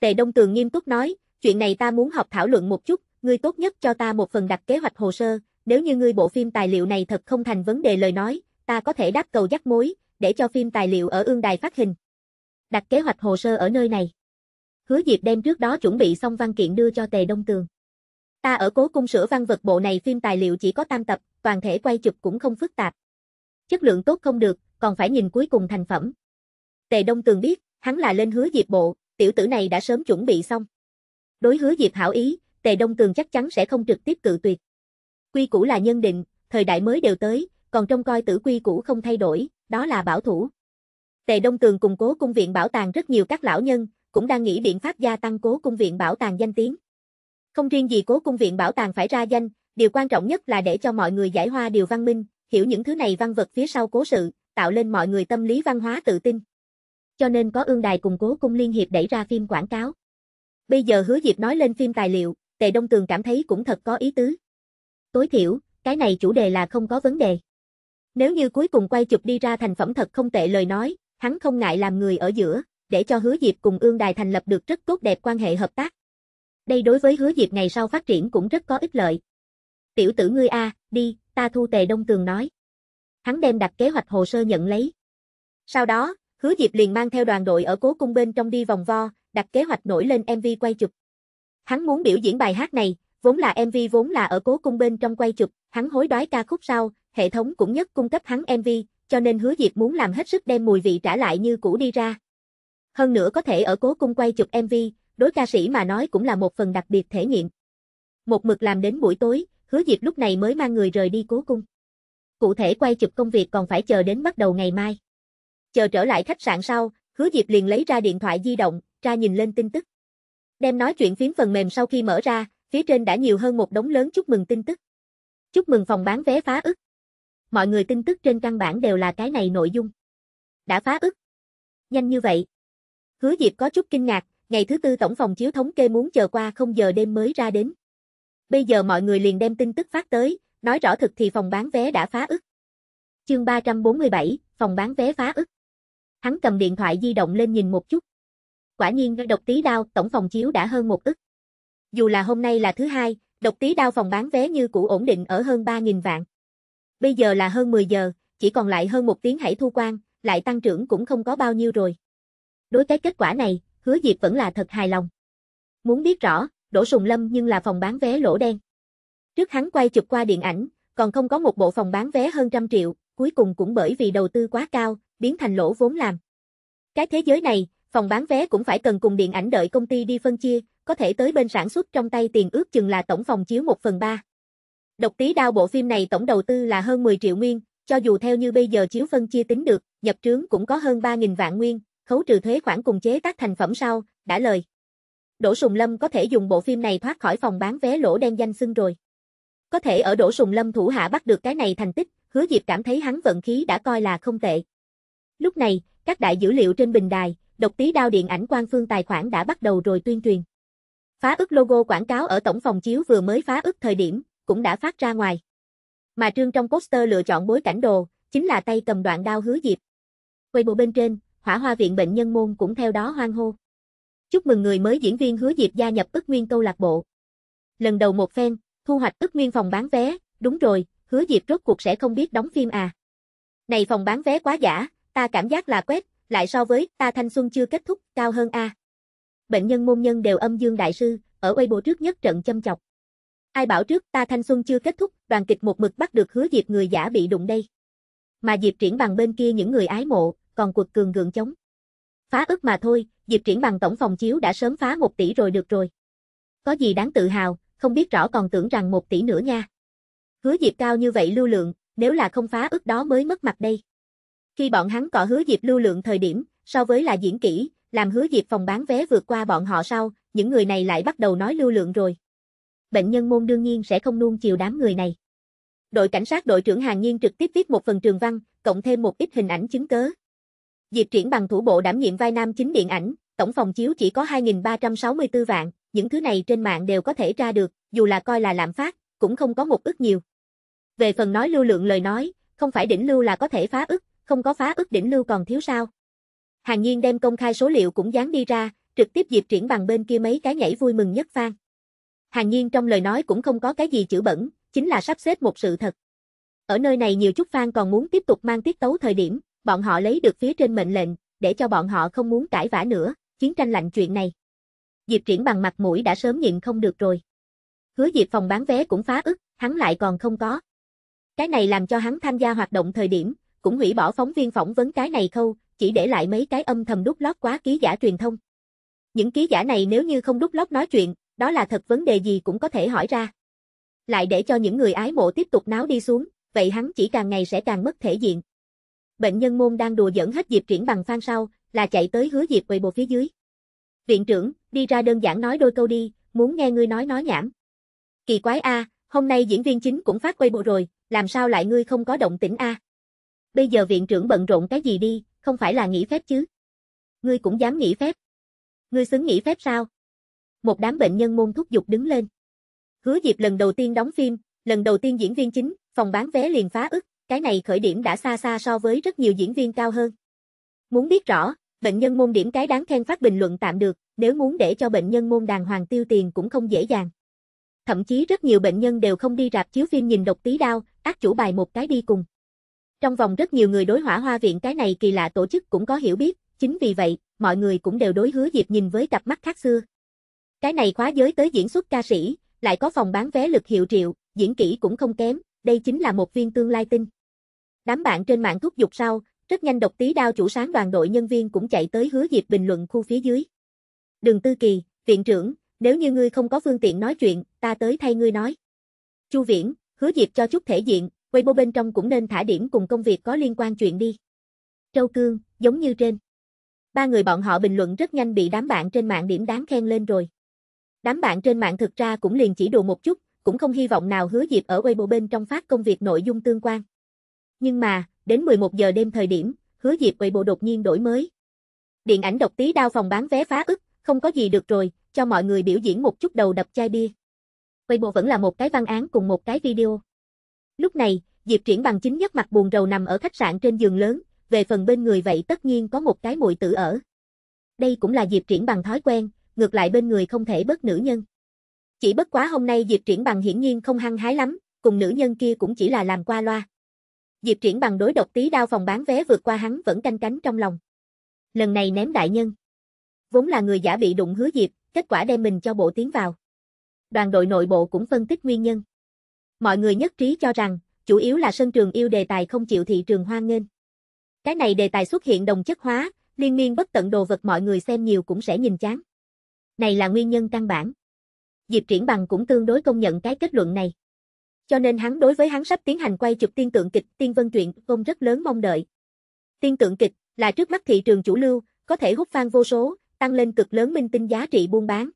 Tề Đông Tường nghiêm túc nói, chuyện này ta muốn học thảo luận một chút, ngươi tốt nhất cho ta một phần đặt kế hoạch hồ sơ, nếu như ngươi bộ phim tài liệu này thật không thành vấn đề lời nói, ta có thể đáp cầu dắt mối, để cho phim tài liệu ở ương đài phát hình. Đặt kế hoạch hồ sơ ở nơi này. Hứa Diệp đem trước đó chuẩn bị xong văn kiện đưa cho Tề Đông Tường. Ta ở cố cung sửa văn vật bộ này phim tài liệu chỉ có tam tập, toàn thể quay chụp cũng không phức tạp. Chất lượng tốt không được, còn phải nhìn cuối cùng thành phẩm. Tề Đông Tường biết, hắn là lên hứa Diệp bộ, tiểu tử này đã sớm chuẩn bị xong. Đối hứa Diệp hảo ý, Tề Đông Tường chắc chắn sẽ không trực tiếp cự tuyệt. Quy củ là nhân định, thời đại mới đều tới, còn trông coi tử quy củ không thay đổi, đó là bảo thủ. Tề Đông Tường cùng cố cung viện bảo tàng rất nhiều các lão nhân, cũng đang nghĩ biện pháp gia tăng cố cung viện bảo tàng danh tiếng. Không riêng gì cố cung viện bảo tàng phải ra danh, điều quan trọng nhất là để cho mọi người giải hoa điều văn minh, hiểu những thứ này văn vật phía sau cố sự, tạo lên mọi người tâm lý văn hóa tự tin. Cho nên có ương đài cùng cố cung liên hiệp đẩy ra phim quảng cáo. Bây giờ hứa Diệp nói lên phim tài liệu, Tề Đông Tường cảm thấy cũng thật có ý tứ. Tối thiểu, cái này chủ đề là không có vấn đề. Nếu như cuối cùng quay chụp đi ra thành phẩm thật không tệ lời nói, hắn không ngại làm người ở giữa, để cho hứa Diệp cùng ương đài thành lập được rất tốt đẹp quan hệ hợp tác. Đây đối với hứa Diệp ngày sau phát triển cũng rất có ích lợi. Tiểu tử ngươi A, đi, ta thu tề đông tường nói. Hắn đem đặt kế hoạch hồ sơ nhận lấy. Sau đó, hứa Diệp liền mang theo đoàn đội ở cố cung bên trong đi vòng vo, đặt kế hoạch nổi lên MV quay chụp. Hắn muốn biểu diễn bài hát này, vốn là MV vốn là ở cố cung bên trong quay chụp, hắn hối đoái ca khúc sau, hệ thống cũng nhất cung cấp hắn MV, cho nên hứa Diệp muốn làm hết sức đem mùi vị trả lại như cũ đi ra. Hơn nữa có thể ở cố cung quay chụp MV, đối ca sĩ mà nói cũng là một phần đặc biệt thể nghiệm. Một mực làm đến buổi tối, hứa Diệp lúc này mới mang người rời đi cố cung. Cụ thể quay chụp công việc còn phải chờ đến bắt đầu ngày mai. Chờ trở lại khách sạn sau, hứa Diệp liền lấy ra điện thoại di động, ra nhìn lên tin tức. Đem nói chuyện phím phần mềm sau khi mở ra, phía trên đã nhiều hơn một đống lớn chúc mừng tin tức. Chúc mừng phòng bán vé phá ức. Mọi người tin tức trên căn bản đều là cái này nội dung. Đã phá ức. Nhanh như vậy. Hứa Diệp có chút kinh ngạc, ngày thứ tư tổng phòng chiếu thống kê muốn chờ qua không giờ đêm mới ra đến. Bây giờ mọi người liền đem tin tức phát tới, nói rõ thực thì phòng bán vé đã phá ức. Chương 347, phòng bán vé phá ức. Hắn cầm điện thoại di động lên nhìn một chút. Quả nhiên độc tí đao, tổng phòng chiếu đã hơn một ức. Dù là hôm nay là thứ hai, độc tí đao phòng bán vé như cũ ổn định ở hơn 3.000 vạn. Bây giờ là hơn 10 giờ, chỉ còn lại hơn một tiếng hãy thu quan, lại tăng trưởng cũng không có bao nhiêu rồi. Đối cái kết quả này, hứa Diệp vẫn là thật hài lòng. Muốn biết rõ, Đỗ Sùng Lâm nhưng là phòng bán vé lỗ đen. Trước hắn quay chụp qua điện ảnh, còn không có một bộ phòng bán vé hơn trăm triệu, cuối cùng cũng bởi vì đầu tư quá cao, biến thành lỗ vốn làm. Cái thế giới này, phòng bán vé cũng phải cần cùng điện ảnh đợi công ty đi phân chia, có thể tới bên sản xuất trong tay tiền ước chừng là tổng phòng chiếu 1 phần 3. Độc tí đao bộ phim này tổng đầu tư là hơn 10 triệu nguyên, cho dù theo như bây giờ chiếu phân chia tính được, nhập trướng cũng có hơn 3.000 vạn nguyên, khấu trừ thuế khoản cùng chế tác thành phẩm sau, đã lời. Đỗ Sùng Lâm có thể dùng bộ phim này thoát khỏi phòng bán vé lỗ đen danh xưng rồi. Có thể ở Đỗ Sùng Lâm thủ hạ bắt được cái này thành tích, hứa Diệp cảm thấy hắn vận khí đã coi là không tệ. Lúc này, các đại dữ liệu trên bình đài, độc tí đao điện ảnh quan phương tài khoản đã bắt đầu rồi tuyên truyền. Phá ức logo quảng cáo ở tổng phòng chiếu vừa mới phá ức thời điểm, cũng đã phát ra ngoài. Mà trương trong poster lựa chọn bối cảnh đồ, chính là tay cầm đoạn đao hứa Diệp. Quay bộ bên trên, hỏa hoa viện bệnh nhân môn cũng theo đó hoan hô. Chúc mừng người mới diễn viên hứa Diệp gia nhập ức nguyên câu lạc bộ. Lần đầu một phen, thu hoạch ức nguyên phòng bán vé, đúng rồi, hứa Diệp rốt cuộc sẽ không biết đóng phim à. Này phòng bán vé quá giả, ta cảm giác là quét, lại so với ta thanh xuân chưa kết thúc, cao hơn a. Bệnh nhân môn nhân đều âm dương đại sư, ở Weibo trước nhất trận châm chọc. Ai bảo trước ta thanh xuân chưa kết thúc, đoàn kịch một mực bắt được hứa Diệp người giả bị đụng đây. Mà Diệp triển bằng bên kia những người ái mộ, còn quật cường gượng chống. Phá ức mà thôi, Diệp triển bằng tổng phòng chiếu đã sớm phá một tỷ rồi được rồi. Có gì đáng tự hào, không biết rõ còn tưởng rằng một tỷ nữa nha. Hứa Diệp cao như vậy lưu lượng, nếu là không phá ức đó mới mất mặt đây. Khi bọn hắn có hứa Diệp lưu lượng thời điểm, so với là diễn kỹ, làm hứa Diệp phòng bán vé vượt qua bọn họ sau, những người này lại bắt đầu nói lưu lượng rồi. Bệnh nhân môn đương nhiên sẽ không nuông chiều đám người này. Đội cảnh sát đội trưởng Hàng Nhiên trực tiếp viết một phần trường văn, cộng thêm một ít hình ảnh chứng cớ. Diệp triển bằng thủ bộ đảm nhiệm vai nam chính điện ảnh, tổng phòng chiếu chỉ có 2.364 vạn, những thứ này trên mạng đều có thể tra được, dù là coi là lạm phát, cũng không có một ức nhiều. Về phần nói lưu lượng lời nói, không phải đỉnh lưu là có thể phá ức, không có phá ức đỉnh lưu còn thiếu sao. Hàng nhiên đem công khai số liệu cũng dán đi ra, trực tiếp Diệp triển bằng bên kia mấy cái nhảy vui mừng nhất phan. Hàng nhiên trong lời nói cũng không có cái gì chữ bẩn, chính là sắp xếp một sự thật. Ở nơi này nhiều chút fan còn muốn tiếp tục mang tiết tấu thời điểm, bọn họ lấy được phía trên mệnh lệnh, để cho bọn họ không muốn cãi vã nữa, chiến tranh lạnh chuyện này. Diệp triển bằng mặt mũi đã sớm nhịn không được rồi. Hứa Diệp phòng bán vé cũng phá ức, hắn lại còn không có. Cái này làm cho hắn tham gia hoạt động thời điểm, cũng hủy bỏ phóng viên phỏng vấn cái này khâu, chỉ để lại mấy cái âm thầm đút lót quá ký giả truyền thông. Những ký giả này nếu như không đút lót nói chuyện, đó là thật vấn đề gì cũng có thể hỏi ra. Lại để cho những người ái mộ tiếp tục náo đi xuống, vậy hắn chỉ càng ngày sẽ càng mất thể diện. Bệnh nhân môn đang đùa dẫn hết Diệp triển bằng phan sau, là chạy tới hứa Diệp quầy bộ phía dưới. Viện trưởng, đi ra đơn giản nói đôi câu đi, muốn nghe ngươi nói nói nhảm. Kỳ quái a, hôm nay diễn viên chính cũng phát quay bộ rồi, làm sao lại ngươi không có động tĩnh a? Bây giờ viện trưởng bận rộn cái gì đi, không phải là nghỉ phép chứ? Ngươi cũng dám nghỉ phép? Ngươi xứng nghỉ phép sao? Một đám bệnh nhân môn thúc giục đứng lên. Hứa Diệp lần đầu tiên đóng phim, lần đầu tiên diễn viên chính, phòng bán vé liền phá ức, cái này khởi điểm đã xa xa so với rất nhiều diễn viên cao hơn. Muốn biết rõ, bệnh nhân môn điểm cái đáng khen phát bình luận tạm được, nếu muốn để cho bệnh nhân môn đàng hoàng tiêu tiền cũng không dễ dàng. Thậm chí rất nhiều bệnh nhân đều không đi rạp chiếu phim nhìn độc tí đao, ác chủ bài một cái đi cùng. Trong vòng rất nhiều người đối hỏa hoa viện cái này kỳ lạ tổ chức cũng có hiểu biết, chính vì vậy, mọi người cũng đều đối hứa Diệp nhìn với cặp mắt khác xưa. Cái này khóa giới tới diễn xuất ca sĩ, lại có phòng bán vé lực hiệu triệu, diễn kỹ cũng không kém, đây chính là một viên tương lai tinh. Đám bạn trên mạng thúc giục sau, rất nhanh độc tí đao chủ sáng đoàn đội nhân viên cũng chạy tới hứa Diệp bình luận khu phía dưới. Đường Tư Kỳ, viện trưởng, nếu như ngươi không có phương tiện nói chuyện, ta tới thay ngươi nói. Chu Viễn, hứa Diệp cho chút thể diện, Weibo bên trong cũng nên thả điểm cùng công việc có liên quan chuyện đi. Châu Cương, giống như trên. Ba người bọn họ bình luận rất nhanh bị đám bạn trên mạng điểm đáng khen lên rồi. Đám bạn trên mạng thực ra cũng liền chỉ đùa một chút, cũng không hy vọng nào hứa Diệp ở Weibo bên trong phát công việc nội dung tương quan. Nhưng mà, đến 11 giờ đêm thời điểm, hứa Diệp bộ đột nhiên đổi mới. Điện ảnh độc tí đao phòng bán vé phá ức, không có gì được rồi, cho mọi người biểu diễn một chút đầu đập chai bia. Weibo vẫn là một cái văn án cùng một cái video. Lúc này, Diệp Triển bằng chính nhất mặt buồn rầu nằm ở khách sạn trên giường lớn, về phần bên người vậy tất nhiên có một cái muội tử ở. Đây cũng là Diệp Triển bằng thói quen, ngược lại bên người không thể bất nữ nhân. Chỉ bất quá hôm nay Diệp Triển bằng hiển nhiên không hăng hái lắm, cùng nữ nhân kia cũng chỉ là làm qua loa. Diệp Triển bằng đối độc tí đao phòng bán vé vượt qua hắn vẫn canh cánh trong lòng. Lần này ném đại nhân. Vốn là người giả bị đụng hứa Diệp, kết quả đem mình cho bộ tiến vào. Đoàn đội nội bộ cũng phân tích nguyên nhân. Mọi người nhất trí cho rằng, chủ yếu là sân trường yêu đề tài không chịu thị trường hoan nghênh. Cái này đề tài xuất hiện đồng chất hóa, liên miên bất tận đồ vật mọi người xem nhiều cũng sẽ nhìn chán. Này là nguyên nhân căn bản. Diệp Triển Bằng cũng tương đối công nhận cái kết luận này. Cho nên hắn đối với hắn sắp tiến hành quay chụp tiên tượng kịch Tiên Vân truyện công rất lớn mong đợi. Tiên tượng kịch là trước mắt thị trường chủ lưu, có thể hút fan vô số, tăng lên cực lớn minh tinh giá trị buôn bán.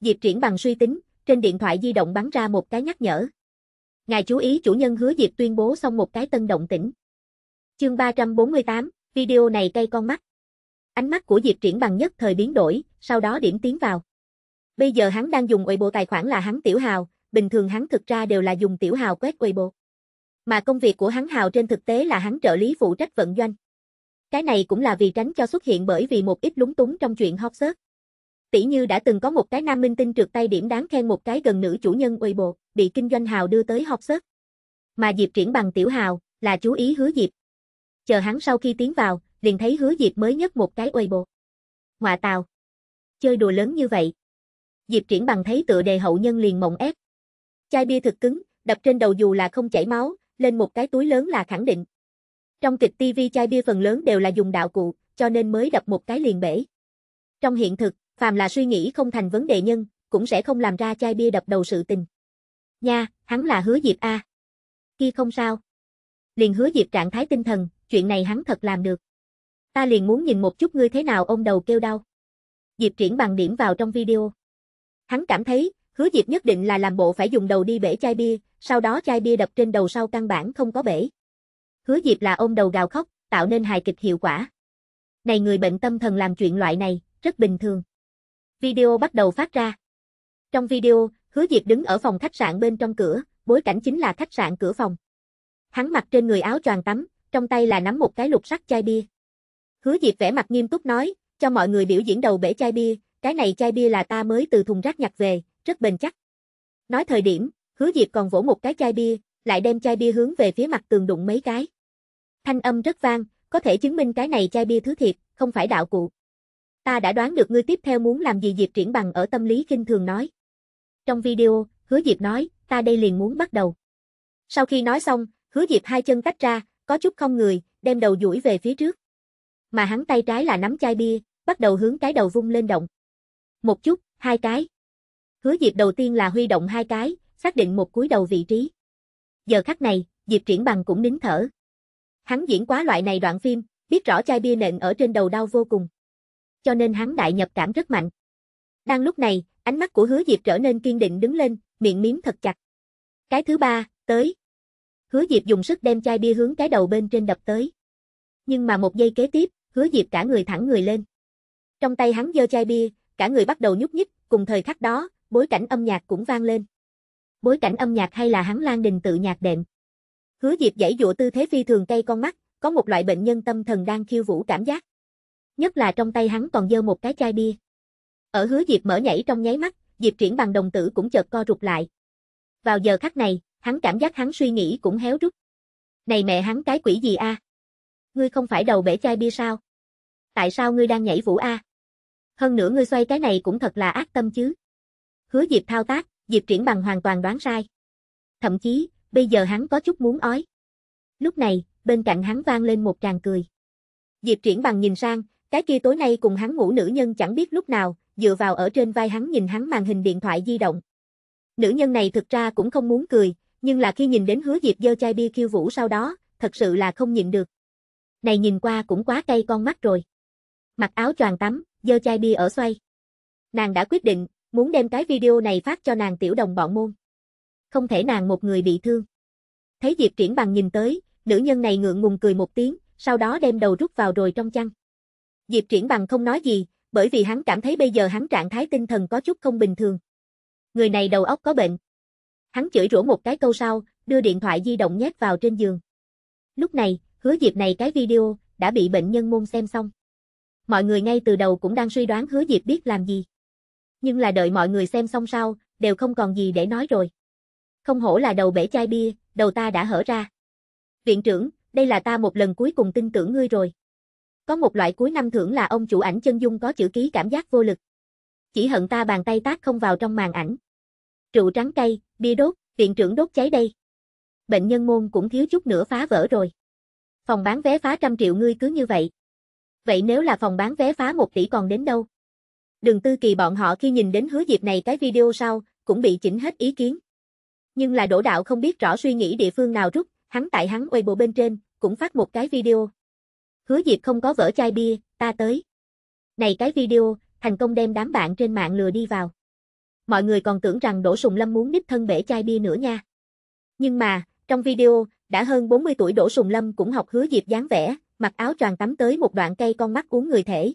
Diệp Triển Bằng suy tính, trên điện thoại di động bắn ra một cái nhắc nhở. Ngài chú ý chủ nhân hứa Diệp tuyên bố xong một cái tân động tĩnh. Chương 348, video này cay con mắt. Ánh mắt của Diệp Triển Bằng nhất thời biến đổi, sau đó điểm tiến vào. Bây giờ hắn đang dùng bộ tài khoản là hắn tiểu hào, bình thường hắn thực ra đều là dùng tiểu hào quét quầy bộ, Mà công việc của hắn hào trên thực tế là hắn trợ lý phụ trách vận doanh. Cái này cũng là vì tránh cho xuất hiện bởi vì một ít lúng túng trong chuyện hot search. Tỷ như đã từng có một cái nam minh tinh trượt tay điểm đáng khen một cái gần nữ chủ nhân quầy bộ, bị kinh doanh hào đưa tới hot search. Mà Diệp triển bằng tiểu hào, là chú ý hứa Diệp. Chờ hắn sau khi tiến vào, liền thấy hứa Diệp mới nhất một cái quầy bộ. Họa tào. Chơi đùa lớn như vậy. Diệp triển bằng thấy tựa đề hậu nhân liền mộng ép. Chai bia thực cứng, đập trên đầu dù là không chảy máu, lên một cái túi lớn là khẳng định. Trong kịch TV chai bia phần lớn đều là dùng đạo cụ, cho nên mới đập một cái liền bể. Trong hiện thực, phàm là suy nghĩ không thành vấn đề nhân, cũng sẽ không làm ra chai bia đập đầu sự tình. Nha, hắn là hứa Diệp A. Kia không sao. Liền hứa Diệp trạng thái tinh thần, chuyện này hắn thật làm được. Ta liền muốn nhìn một chút ngươi thế nào ông đầu kêu đau. Diệp triển bằng điểm vào trong video. Hắn cảm thấy, hứa Diệp nhất định là làm bộ phải dùng đầu đi bể chai bia, sau đó chai bia đập trên đầu sau căn bản không có bể. Hứa Diệp là ôm đầu gào khóc, tạo nên hài kịch hiệu quả. Này người bệnh tâm thần làm chuyện loại này, rất bình thường. Video bắt đầu phát ra. Trong video, Hứa Diệp đứng ở phòng khách sạn bên trong cửa, bối cảnh chính là khách sạn cửa phòng. Hắn mặc trên người áo choàng tắm, trong tay là nắm một cái lục sắt chai bia. Hứa Diệp vẻ mặt nghiêm túc nói, cho mọi người biểu diễn đầu bể chai bia, cái này chai bia là ta mới từ thùng rác nhặt về, rất bền chắc. Nói thời điểm, Hứa Diệp còn vỗ một cái chai bia, lại đem chai bia hướng về phía mặt tường đụng mấy cái. Thanh âm rất vang, có thể chứng minh cái này chai bia thứ thiệt, không phải đạo cụ. Ta đã đoán được ngươi tiếp theo muốn làm gì Diệp triển bằng ở tâm lý kinh thường nói. Trong video, hứa Diệp nói, ta đây liền muốn bắt đầu. Sau khi nói xong, hứa Diệp hai chân tách ra, có chút không người, đem đầu duỗi về phía trước. Mà hắn tay trái là nắm chai bia, bắt đầu hướng cái đầu vung lên động. Một chút, hai cái. Hứa Diệp đầu tiên là huy động hai cái, xác định một cúi đầu vị trí. Giờ khắc này, Diệp triển bằng cũng nín thở. Hắn diễn quá loại này đoạn phim, biết rõ chai bia nện ở trên đầu đau vô cùng. Cho nên hắn đại nhập cảm rất mạnh. Đang lúc này, ánh mắt của hứa Diệp trở nên kiên định đứng lên, miệng miếm thật chặt. Cái thứ ba, tới. Hứa Diệp dùng sức đem chai bia hướng cái đầu bên trên đập tới. Nhưng mà một giây kế tiếp, hứa Diệp cả người thẳng người lên. Trong tay hắn giơ chai bia, cả người bắt đầu nhúc nhích, cùng thời khắc đó, bối cảnh âm nhạc cũng vang lên. Bối cảnh âm nhạc hay là hắn Lan Đình tự nhạc đệm. Hứa Diệp giãy dụa tư thế phi thường cây con mắt, có một loại bệnh nhân tâm thần đang khiêu vũ cảm giác. Nhất là trong tay hắn còn dơ một cái chai bia. Ở Hứa Diệp mở nhảy trong nháy mắt, Diệp Triển bằng đồng tử cũng chợt co rụt lại. Vào giờ khắc này, hắn cảm giác hắn suy nghĩ cũng héo rút. Này mẹ hắn cái quỷ gì a? Ngươi không phải đầu bể chai bia sao? Tại sao ngươi đang nhảy vũ a? Hơn nữa ngươi xoay cái này cũng thật là ác tâm chứ. Hứa Diệp thao tác, Diệp Triển bằng hoàn toàn đoán sai. Thậm chí, bây giờ hắn có chút muốn ói. Lúc này, bên cạnh hắn vang lên một tràng cười. Diệp Triển bằng nhìn sang, cái kia tối nay cùng hắn ngủ nữ nhân chẳng biết lúc nào, dựa vào ở trên vai hắn nhìn hắn màn hình điện thoại di động. Nữ nhân này thực ra cũng không muốn cười, nhưng là khi nhìn đến hứa Diệp dơ chai bia khiêu vũ sau đó, thật sự là không nhịn được. Này nhìn qua cũng quá cay con mắt rồi. Mặc áo choàng tắm, dơ chai bia ở xoay. Nàng đã quyết định, muốn đem cái video này phát cho nàng tiểu đồng bọn môn. Không thể nàng một người bị thương. Thấy Diệp triển bằng nhìn tới, nữ nhân này ngượng ngùng cười một tiếng, sau đó đem đầu rút vào rồi trong chăn. Diệp triển bằng không nói gì, bởi vì hắn cảm thấy bây giờ hắn trạng thái tinh thần có chút không bình thường. Người này đầu óc có bệnh. Hắn chửi rủa một cái câu sau, đưa điện thoại di động nhét vào trên giường. Lúc này, hứa Diệp này cái video, đã bị bệnh nhân môn xem xong. Mọi người ngay từ đầu cũng đang suy đoán hứa Diệp biết làm gì. Nhưng là đợi mọi người xem xong sau, đều không còn gì để nói rồi. Không hổ là đầu bể chai bia, đầu ta đã hở ra. Viện trưởng, đây là ta một lần cuối cùng tin tưởng ngươi rồi. Có một loại cuối năm thưởng là ông chủ ảnh chân dung có chữ ký cảm giác vô lực. Chỉ hận ta bàn tay tác không vào trong màn ảnh. Rượu trắng cây, bia đốt, viện trưởng đốt cháy đây. Bệnh nhân môn cũng thiếu chút nữa phá vỡ rồi. Phòng bán vé phá trăm triệu ngươi cứ như vậy. Vậy nếu là phòng bán vé phá một tỷ còn đến đâu? Đừng tư kỳ bọn họ khi nhìn đến hứa dịp này cái video sau, cũng bị chỉnh hết ý kiến. Nhưng là đổ đạo không biết rõ suy nghĩ địa phương nào rút, hắn tại hắn bộ bên trên, cũng phát một cái video. Hứa dịp không có vỡ chai bia, ta tới. Này cái video, thành công đem đám bạn trên mạng lừa đi vào. Mọi người còn tưởng rằng Đỗ Sùng Lâm muốn đích thân bể chai bia nữa nha. Nhưng mà, trong video, đã hơn 40 tuổi Đỗ Sùng Lâm cũng học hứa dịp dáng vẻ, mặc áo tròn tắm tới một đoạn cây con mắt uống người thể.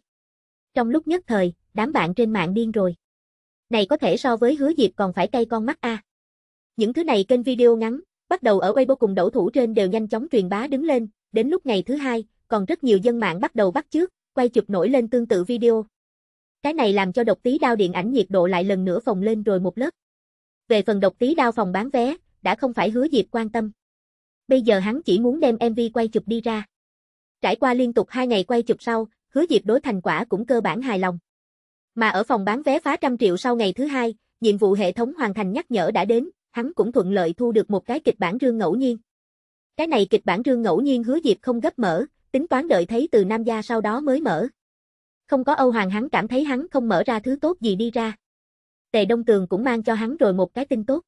Trong lúc nhất thời, đám bạn trên mạng điên rồi. Này có thể so với hứa dịp còn phải cây con mắt a. Những thứ này kênh video ngắn, bắt đầu ở Weibo cùng đấu thủ trên đều nhanh chóng truyền bá đứng lên, đến lúc ngày thứ hai, còn rất nhiều dân mạng bắt đầu bắt chước, quay chụp nổi lên tương tự video. Cái này làm cho độc tí đao điện ảnh nhiệt độ lại lần nữa phồng lên rồi một lớp. Về phần độc tí đao phòng bán vé, đã không phải hứa dịp quan tâm. Bây giờ hắn chỉ muốn đem MV quay chụp đi ra. Trải qua liên tục hai ngày quay chụp sau, hứa dịp đối thành quả cũng cơ bản hài lòng. Mà ở phòng bán vé phá trăm triệu sau ngày thứ hai, nhiệm vụ hệ thống hoàn thành nhắc nhở đã đến, hắn cũng thuận lợi thu được một cái kịch bản rương ngẫu nhiên. Cái này kịch bản rương ngẫu nhiên hứa dịp không gấp mở, tính toán đợi thấy từ Nam Gia sau đó mới mở. Không có Âu Hoàng hắn cảm thấy hắn không mở ra thứ tốt gì đi ra. Tề Đông Tường cũng mang cho hắn rồi một cái tin tốt.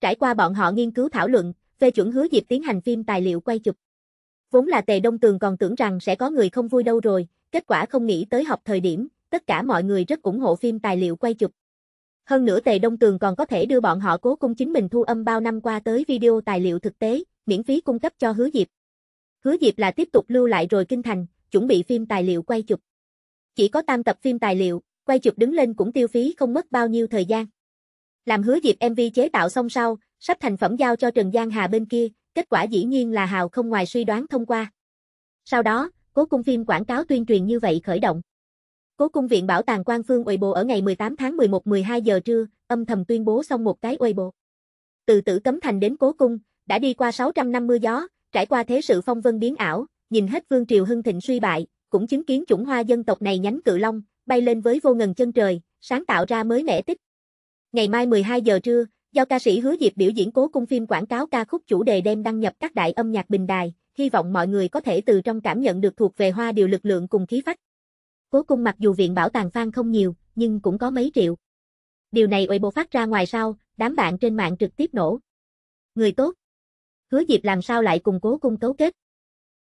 Trải qua bọn họ nghiên cứu thảo luận, phê chuẩn hứa dịp tiến hành phim tài liệu quay chụp. Vốn là Tề Đông Tường còn tưởng rằng sẽ có người không vui đâu rồi, kết quả không nghĩ tới học thời điểm, tất cả mọi người rất ủng hộ phim tài liệu quay chụp. Hơn nữa Tề Đông Tường còn có thể đưa bọn họ cố cung chính mình thu âm bao năm qua tới video tài liệu thực tế, miễn phí cung cấp cho hứa Diệp. Hứa Diệp là tiếp tục lưu lại rồi kinh thành, chuẩn bị phim tài liệu quay chụp. Chỉ có tam tập phim tài liệu, quay chụp đứng lên cũng tiêu phí không mất bao nhiêu thời gian. Làm hứa Diệp MV chế tạo xong sau, sắp thành phẩm giao cho Trần Giang Hà bên kia, kết quả dĩ nhiên là Hào không ngoài suy đoán thông qua. Sau đó, cố cung phim quảng cáo tuyên truyền như vậy khởi động. Cố cung viện bảo tàng quan phương Weibo ở ngày 18 tháng 11 12 giờ trưa, âm thầm tuyên bố xong một cái Weibo. Từ tử cấm thành đến cố cung, đã đi qua 650 gió, trải qua thế sự phong vân biến ảo, nhìn hết vương triều hưng thịnh suy bại, cũng chứng kiến chủng hoa dân tộc này nhánh cự long, bay lên với vô ngần chân trời, sáng tạo ra mới mẻ tích. Ngày mai 12 giờ trưa, do ca sĩ Hứa Diệp biểu diễn cố cung phim quảng cáo ca khúc chủ đề đem đăng nhập các đại âm nhạc bình đài, hy vọng mọi người có thể từ trong cảm nhận được thuộc về hoa điều lực lượng cùng khí phách. Cố cung mặc dù viện bảo tàng fan không nhiều, nhưng cũng có mấy triệu. Điều này bộ phát ra ngoài sau, đám bạn trên mạng trực tiếp nổ. Người tốt. Hứa Diệp làm sao lại cùng cố cung cấu kết?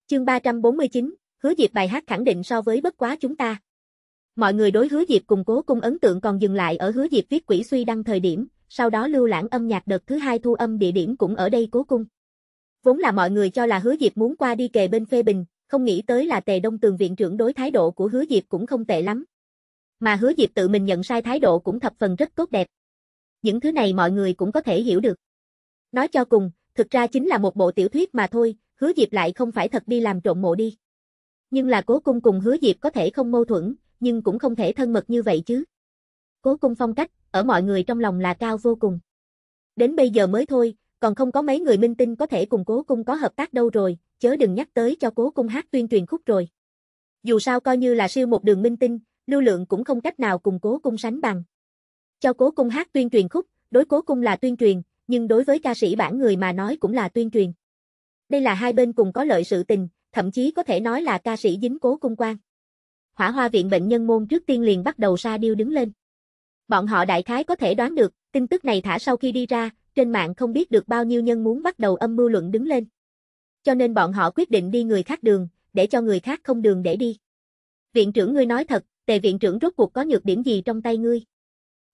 Chương 349, Hứa Diệp bài hát khẳng định so với bất quá chúng ta. Mọi người đối Hứa Diệp cùng cố cung ấn tượng còn dừng lại ở Hứa Diệp viết quỷ suy đăng thời điểm, sau đó lưu lãng âm nhạc đợt thứ hai thu âm địa điểm cũng ở đây cố cung. Vốn là mọi người cho là Hứa Diệp muốn qua đi kề bên phê bình, không nghĩ tới là Tề Đông Tường viện trưởng đối thái độ của Hứa Diệp cũng không tệ lắm. Mà Hứa Diệp tự mình nhận sai thái độ cũng thập phần rất tốt đẹp. Những thứ này mọi người cũng có thể hiểu được. Nói cho cùng, thực ra chính là một bộ tiểu thuyết mà thôi, Hứa Diệp lại không phải thật đi làm trộn mộ đi. Nhưng là cố cung cùng Hứa Diệp có thể không mâu thuẫn, nhưng cũng không thể thân mật như vậy chứ. Cố cung phong cách, ở mọi người trong lòng là cao vô cùng. Đến bây giờ mới thôi, còn không có mấy người minh tinh có thể cùng cố cung có hợp tác đâu rồi, chớ đừng nhắc tới cho cố cung hát tuyên truyền khúc rồi. Dù sao coi như là siêu một đường minh tinh, lưu lượng cũng không cách nào cùng cố cung sánh bằng. Cho cố cung hát tuyên truyền khúc, đối cố cung là tuyên truyền, nhưng đối với ca sĩ bản người mà nói cũng là tuyên truyền. Đây là hai bên cùng có lợi sự tình, thậm chí có thể nói là ca sĩ dính cố cung quan. Hỏa hoa viện bệnh nhân môn trước tiên liền bắt đầu sa điêu đứng lên. Bọn họ đại khái có thể đoán được, tin tức này thả sau khi đi ra, trên mạng không biết được bao nhiêu nhân muốn bắt đầu âm mưu luận đứng lên. Cho nên bọn họ quyết định đi người khác đường, để cho người khác không đường để đi. Viện trưởng ngươi nói thật, tề viện trưởng rốt cuộc có nhược điểm gì trong tay ngươi?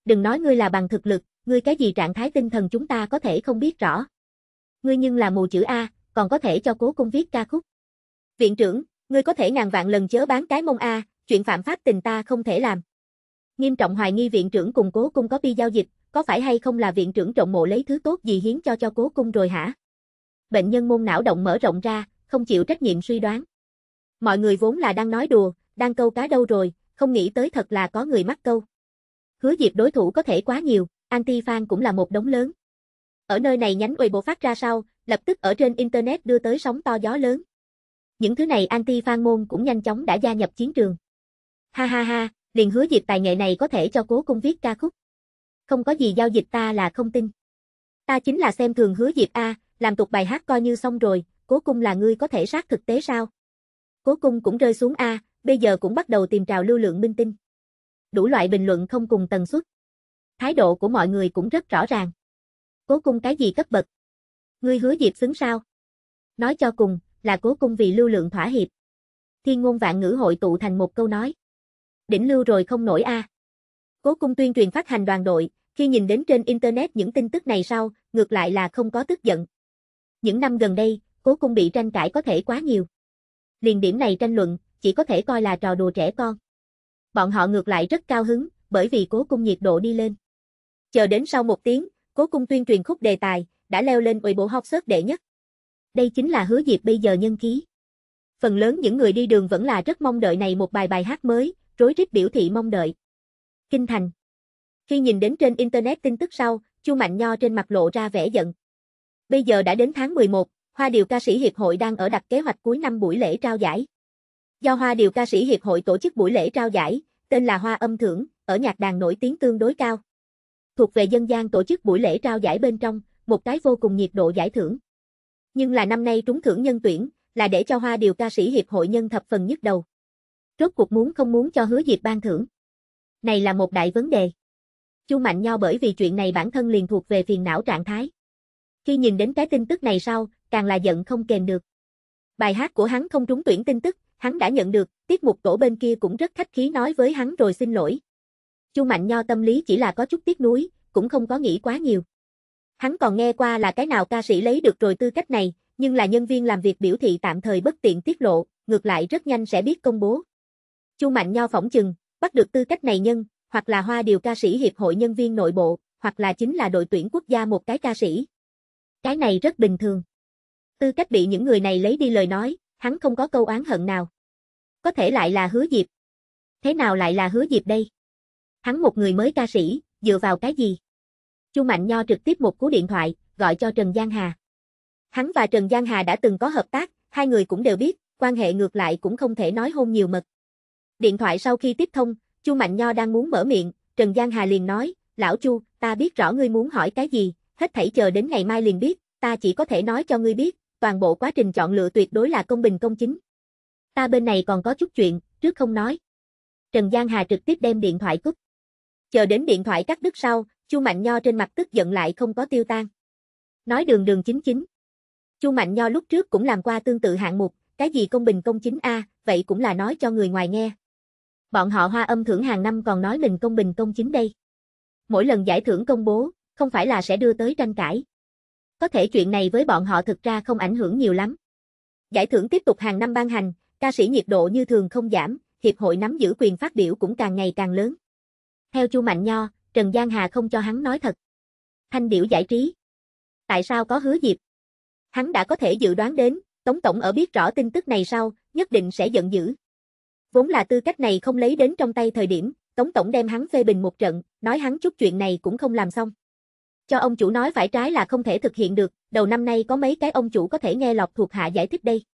Đừng nói ngươi là bằng thực lực, ngươi cái gì trạng thái tinh thần chúng ta có thể không biết rõ. Ngươi nhưng là mù chữ A, còn có thể cho cố cung viết ca khúc. Viện trưởng, ngươi có thể ngàn vạn lần chớ bán cái mông A, chuyện phạm pháp tình ta không thể làm. Nghiêm trọng hoài nghi viện trưởng cùng cố cung có pi giao dịch, có phải hay không là viện trưởng trộn mộ lấy thứ tốt gì hiến cho cho cố cung rồi hả? Bệnh nhân môn não động mở rộng ra, không chịu trách nhiệm suy đoán. Mọi người vốn là đang nói đùa, đang câu cá đâu rồi, không nghĩ tới thật là có người mắc câu. Hứa Diệp đối thủ có thể quá nhiều, anti-fan cũng là một đống lớn. Ở nơi này nhánh Weibo phát ra sau, lập tức ở trên Internet đưa tới sóng to gió lớn. Những thứ này anti-fan môn cũng nhanh chóng đã gia nhập chiến trường. Ha ha ha, liền hứa dịp tài nghệ này có thể cho cố cung viết ca khúc. Không có gì giao dịch ta là không tin. Ta chính là xem thường hứa dịp A, làm tục bài hát coi như xong rồi, cố cung là ngươi có thể sát thực tế sao? Cố cung cũng rơi xuống A, bây giờ cũng bắt đầu tìm trào lưu lượng minh tinh. Đủ loại bình luận không cùng tần suất. Thái độ của mọi người cũng rất rõ ràng. Cố cung cái gì cấp bậc? Ngươi hứa dịp xứng sao? Nói cho cùng, là cố cung vì lưu lượng thỏa hiệp. Thiên ngôn vạn ngữ hội tụ thành một câu nói. Đỉnh lưu rồi không nổi a. Cố cung tuyên truyền phát hành đoàn đội, khi nhìn đến trên Internet những tin tức này sau, ngược lại là không có tức giận. Những năm gần đây, cố cung bị tranh cãi có thể quá nhiều. Liền điểm này tranh luận, chỉ có thể coi là trò đùa trẻ con. Bọn họ ngược lại rất cao hứng, bởi vì cố cung nhiệt độ đi lên. Chờ đến sau một tiếng, cố cung tuyên truyền khúc đề tài, đã leo lên ủy bộ học sớt đệ nhất. Đây chính là hứa dịp bây giờ nhân khí. Phần lớn những người đi đường vẫn là rất mong đợi này một bài bài hát mới, rối rít biểu thị mong đợi. Kinh thành. Khi nhìn đến trên internet tin tức sau, Chu Mạnh Nho trên mặt lộ ra vẻ giận. Bây giờ đã đến tháng 11, Hoa Điều ca sĩ hiệp hội đang ở đặt kế hoạch cuối năm buổi lễ trao giải. Do Hoa Điều ca sĩ hiệp hội tổ chức buổi lễ trao giải, tên là Hoa Âm Thưởng, ở nhạc đàn nổi tiếng tương đối cao. Thuộc về dân gian tổ chức buổi lễ trao giải bên trong, một cái vô cùng nhiệt độ giải thưởng. Nhưng là năm nay trúng thưởng nhân tuyển, là để cho Hoa Điều ca sĩ hiệp hội nhân thập phần nhức đầu. Rốt cuộc muốn không muốn cho hứa Diệp ban thưởng. Này là một đại vấn đề. Chu Mạnh Nho bởi vì chuyện này bản thân liền thuộc về phiền não trạng thái. Khi nhìn đến cái tin tức này sau, càng là giận không kềm được. Bài hát của hắn không trúng tuyển tin tức, hắn đã nhận được, tiết mục tổ bên kia cũng rất khách khí nói với hắn rồi xin lỗi. Chu Mạnh Nho tâm lý chỉ là có chút tiếc nuối, cũng không có nghĩ quá nhiều. Hắn còn nghe qua là cái nào ca sĩ lấy được rồi tư cách này, nhưng là nhân viên làm việc biểu thị tạm thời bất tiện tiết lộ, ngược lại rất nhanh sẽ biết công bố. Chu Mạnh Nho phỏng chừng, bắt được tư cách này nhân, hoặc là hoa điều ca sĩ hiệp hội nhân viên nội bộ, hoặc là chính là đội tuyển quốc gia một cái ca sĩ. Cái này rất bình thường. Tư cách bị những người này lấy đi lời nói, hắn không có câu oán hận nào. Có thể lại là hứa diệp. Thế nào lại là hứa diệp đây? Hắn một người mới ca sĩ, dựa vào cái gì? Chu Mạnh Nho trực tiếp một cú điện thoại, gọi cho Trần Giang Hà. Hắn và Trần Giang Hà đã từng có hợp tác, hai người cũng đều biết, quan hệ ngược lại cũng không thể nói hôn nhiều mật. Điện thoại sau khi tiếp thông, Chu Mạnh Nho đang muốn mở miệng, Trần Giang Hà liền nói, lão Chu, ta biết rõ ngươi muốn hỏi cái gì, hết thảy chờ đến ngày mai liền biết, ta chỉ có thể nói cho ngươi biết, toàn bộ quá trình chọn lựa tuyệt đối là công bình công chính. Ta bên này còn có chút chuyện, trước không nói. Trần Giang Hà trực tiếp đem điện thoại cúp. Chờ đến điện thoại cắt đứt sau, Chu Mạnh Nho trên mặt tức giận lại không có tiêu tan. Nói đường đường chính chính. Chu Mạnh Nho lúc trước cũng làm qua tương tự hạng mục, cái gì công bình công chính a, vậy cũng là nói cho người ngoài nghe. Bọn họ hoa âm thưởng hàng năm còn nói mình công bình công chính đây. Mỗi lần giải thưởng công bố, không phải là sẽ đưa tới tranh cãi. Có thể chuyện này với bọn họ thực ra không ảnh hưởng nhiều lắm. Giải thưởng tiếp tục hàng năm ban hành, ca sĩ nhiệt độ như thường không giảm, hiệp hội nắm giữ quyền phát biểu cũng càng ngày càng lớn. Theo Chu Mạnh Nho, Trần Giang Hà không cho hắn nói thật. Thanh điểu giải trí. Tại sao có hứa dịp? Hắn đã có thể dự đoán đến, Tống Tổng ở biết rõ tin tức này sau, nhất định sẽ giận dữ. Vốn là tư cách này không lấy đến trong tay thời điểm, Tống Tổng đem hắn phê bình một trận, nói hắn chút chuyện này cũng không làm xong. Cho ông chủ nói phải trái là không thể thực hiện được, đầu năm nay có mấy cái ông chủ có thể nghe lọt thuộc hạ giải thích đây.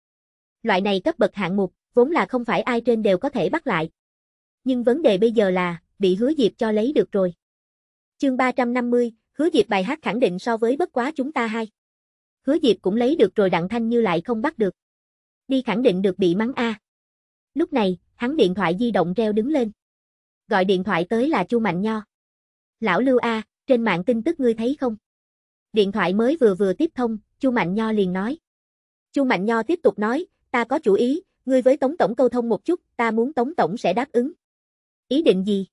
Loại này cấp bậc hạng mục, vốn là không phải ai trên đều có thể bắt lại. Nhưng vấn đề bây giờ là, bị hứa diệp cho lấy được rồi. Chương 350, hứa diệp bài hát khẳng định so với bất quá chúng ta hai. Hứa diệp cũng lấy được rồi đặng thanh như lại không bắt được. Đi khẳng định được bị mắng A. Lúc này, hắn điện thoại di động reo đứng lên. Gọi điện thoại tới là Chu Mạnh Nho. Lão Lưu A, trên mạng tin tức ngươi thấy không? Điện thoại mới vừa vừa tiếp thông, Chu Mạnh Nho liền nói. Chu Mạnh Nho tiếp tục nói, ta có chủ ý, ngươi với Tống Tổng câu thông một chút, ta muốn Tống Tổng sẽ đáp ứng. Ý định gì?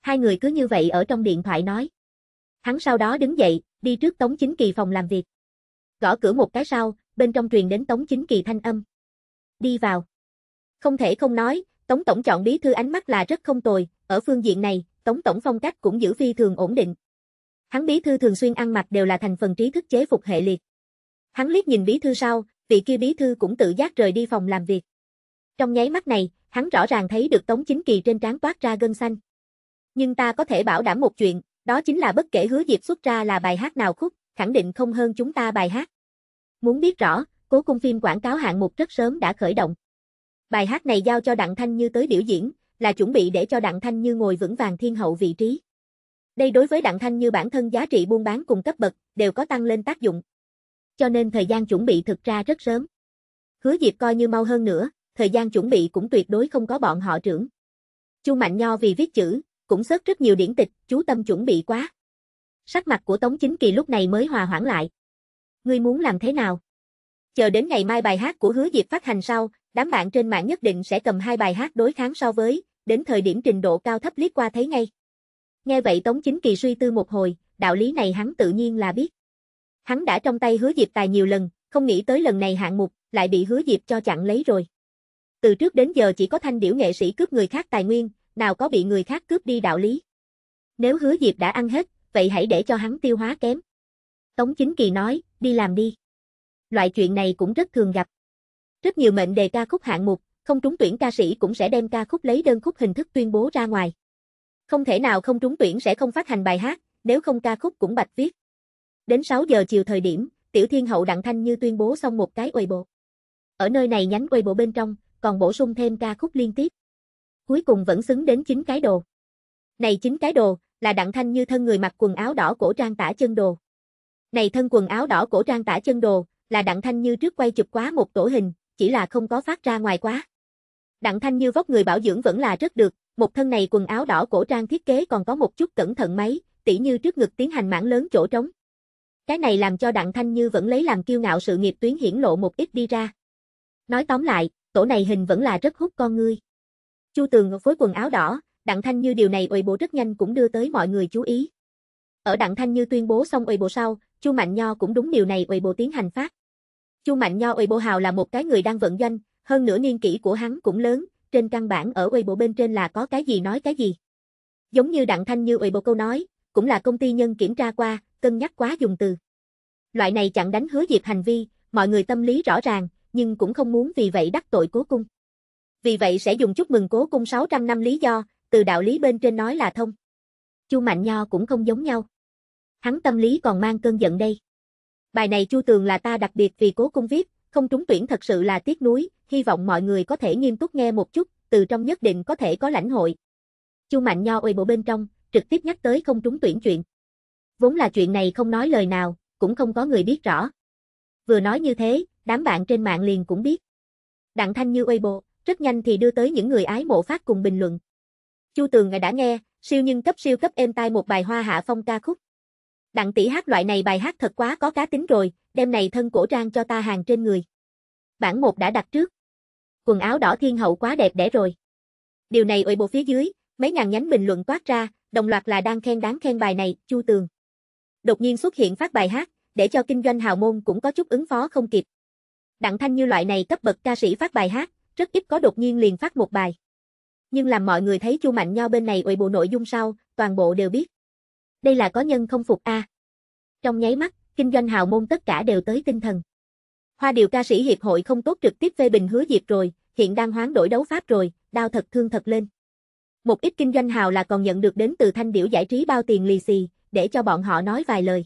Hai người cứ như vậy ở trong điện thoại nói. Hắn sau đó đứng dậy, đi trước Tống Chính Kỳ phòng làm việc. Gõ cửa một cái sau, bên trong truyền đến Tống Chính Kỳ thanh âm. Đi vào. Không thể không nói, Tống Tổng chọn bí thư ánh mắt là rất không tồi, ở phương diện này, Tống Tổng phong cách cũng giữ phi thường ổn định. Hắn bí thư thường xuyên ăn mặc đều là thành phần trí thức chế phục hệ liệt. Hắn liếc nhìn bí thư sau, vị kia bí thư cũng tự giác rời đi phòng làm việc. Trong nháy mắt này, hắn rõ ràng thấy được Tống Chính Kỳ trên trán toát ra gân xanh. Nhưng ta có thể bảo đảm một chuyện, đó chính là bất kể hứa diệp xuất ra là bài hát nào khúc, khẳng định không hơn chúng ta bài hát. Muốn biết rõ, cố cung phim quảng cáo hạng mục rất sớm đã khởi động. Bài hát này giao cho Đặng Thanh Như tới biểu diễn, là chuẩn bị để cho Đặng Thanh Như ngồi vững vàng thiên hậu vị trí. Đây đối với Đặng Thanh Như bản thân giá trị buôn bán cùng cấp bậc, đều có tăng lên tác dụng. Cho nên thời gian chuẩn bị thực ra rất sớm. Hứa Diệp coi như mau hơn nữa, thời gian chuẩn bị cũng tuyệt đối không có bọn họ trưởng. Chu Mạnh Nho vì viết chữ, cũng sớt rất nhiều điển tịch, chú tâm chuẩn bị quá. Sắc mặt của Tống Chính Kỳ lúc này mới hòa hoãn lại. Ngươi muốn làm thế nào? Chờ đến ngày mai bài hát của Hứa Diệp phát hành sau, đám bạn trên mạng nhất định sẽ cầm hai bài hát đối kháng so với, đến thời điểm trình độ cao thấp liếc qua thấy ngay. Nghe vậy Tống Chính Kỳ suy tư một hồi, đạo lý này hắn tự nhiên là biết. Hắn đã trong tay Hứa Diệp tài nhiều lần, không nghĩ tới lần này hạng mục, lại bị Hứa Diệp cho chặn lấy rồi. Từ trước đến giờ chỉ có thanh điểu nghệ sĩ cướp người khác tài nguyên, nào có bị người khác cướp đi đạo lý. Nếu Hứa Diệp đã ăn hết, vậy hãy để cho hắn tiêu hóa kém. Tống Chính Kỳ nói, đi làm đi. Loại chuyện này cũng rất thường gặp. Rất nhiều mệnh đề ca khúc hạng mục, không trúng tuyển ca sĩ cũng sẽ đem ca khúc lấy đơn khúc hình thức tuyên bố ra ngoài. Không thể nào không trúng tuyển sẽ không phát hành bài hát, nếu không ca khúc cũng bạch viết. Đến 6 giờ chiều thời điểm, Tiểu Thiên Hậu Đặng Thanh Như tuyên bố xong một cái Weibo. Ở nơi này nhánh Weibo bên trong, còn bổ sung thêm ca khúc liên tiếp. Cuối cùng vẫn xứng đến chín cái đồ. Này chín cái đồ, là Đặng Thanh Như thân người mặc quần áo đỏ cổ trang tả chân đồ. Này thân quần áo đỏ cổ trang tả chân đồ, là Đặng Thanh Như trước quay chụp quá một tổ hình, chỉ là không có phát ra ngoài quá. Đặng Thanh Như vóc người bảo dưỡng vẫn là rất được, một thân này quần áo đỏ cổ trang thiết kế còn có một chút cẩn thận mấy, tỉ như trước ngực tiến hành mảng lớn chỗ trống. Cái này làm cho Đặng Thanh Như vẫn lấy làm kiêu ngạo sự nghiệp tuyến hiển lộ một ít đi ra. Nói tóm lại, tổ này hình vẫn là rất hút con ngươi. Chu Tường phối quần áo đỏ, Đặng Thanh Như điều này ủy bộ rất nhanh cũng đưa tới mọi người chú ý. Ở Đặng Thanh Như tuyên bố xong ủy bộ sau, Chu Mạnh Nho cũng đúng điều này ủy bộ tiến hành phát. Chu Mạnh Nho ủy bộ hào là một cái người đang vận doanh, hơn nữa niên kỷ của hắn cũng lớn, trên căn bản ở ủy bộ bên trên là có cái gì nói cái gì. Giống như Đặng Thanh Như ủy bộ câu nói, cũng là công ty nhân kiểm tra qua, cân nhắc quá dùng từ. Loại này chặn đánh hứa diệp hành vi, mọi người tâm lý rõ ràng, nhưng cũng không muốn vì vậy đắc tội cố cung. Vì vậy sẽ dùng chúc mừng cố cung 600 năm lý do, từ đạo lý bên trên nói là thông. Chu Mạnh Nho cũng không giống nhau. Hắn tâm lý còn mang cơn giận đây. Bài này Chu Tường là ta đặc biệt vì cố cung viết, không trúng tuyển thật sự là tiếc nuối, hy vọng mọi người có thể nghiêm túc nghe một chút, từ trong nhất định có thể có lãnh hội. Chu Mạnh Nho ơi bộ bên trong, trực tiếp nhắc tới không trúng tuyển chuyện. Vốn là chuyện này không nói lời nào, cũng không có người biết rõ. Vừa nói như thế, đám bạn trên mạng liền cũng biết. Đặng Thanh Như Weibo, rất nhanh thì đưa tới những người ái mộ phát cùng bình luận. Chu Tường ngài đã nghe, siêu nhân cấp siêu cấp êm tai một bài hoa hạ phong ca khúc. Đặng tỷ hát loại này bài hát thật quá có cá tính rồi, đem này thân cổ trang cho ta hàng trên người. Bản một đã đặt trước. Quần áo đỏ thiên hậu quá đẹp đẽ rồi. Điều này ôi bộ phía dưới, mấy ngàn nhánh bình luận toát ra, đồng loạt là đang khen đáng khen bài này, Chu Tường. Đột nhiên xuất hiện phát bài hát, để cho kinh doanh hào môn cũng có chút ứng phó không kịp. Đặng Thanh như loại này cấp bậc ca sĩ phát bài hát, rất ít có đột nhiên liền phát một bài. Nhưng làm mọi người thấy Chu Mạnh Nho bên này ủy bộ nội dung sau, toàn bộ đều biết. Đây là có nhân không phục a. Trong nháy mắt, kinh doanh hào môn tất cả đều tới tinh thần. Hoa điều ca sĩ hiệp hội không tốt trực tiếp phê bình hứa diệp rồi, hiện đang hoán đổi đấu pháp rồi, đau thật thương thật lên. Một ít kinh doanh hào là còn nhận được đến từ thanh điểu giải trí bao tiền lì xì, để cho bọn họ nói vài lời.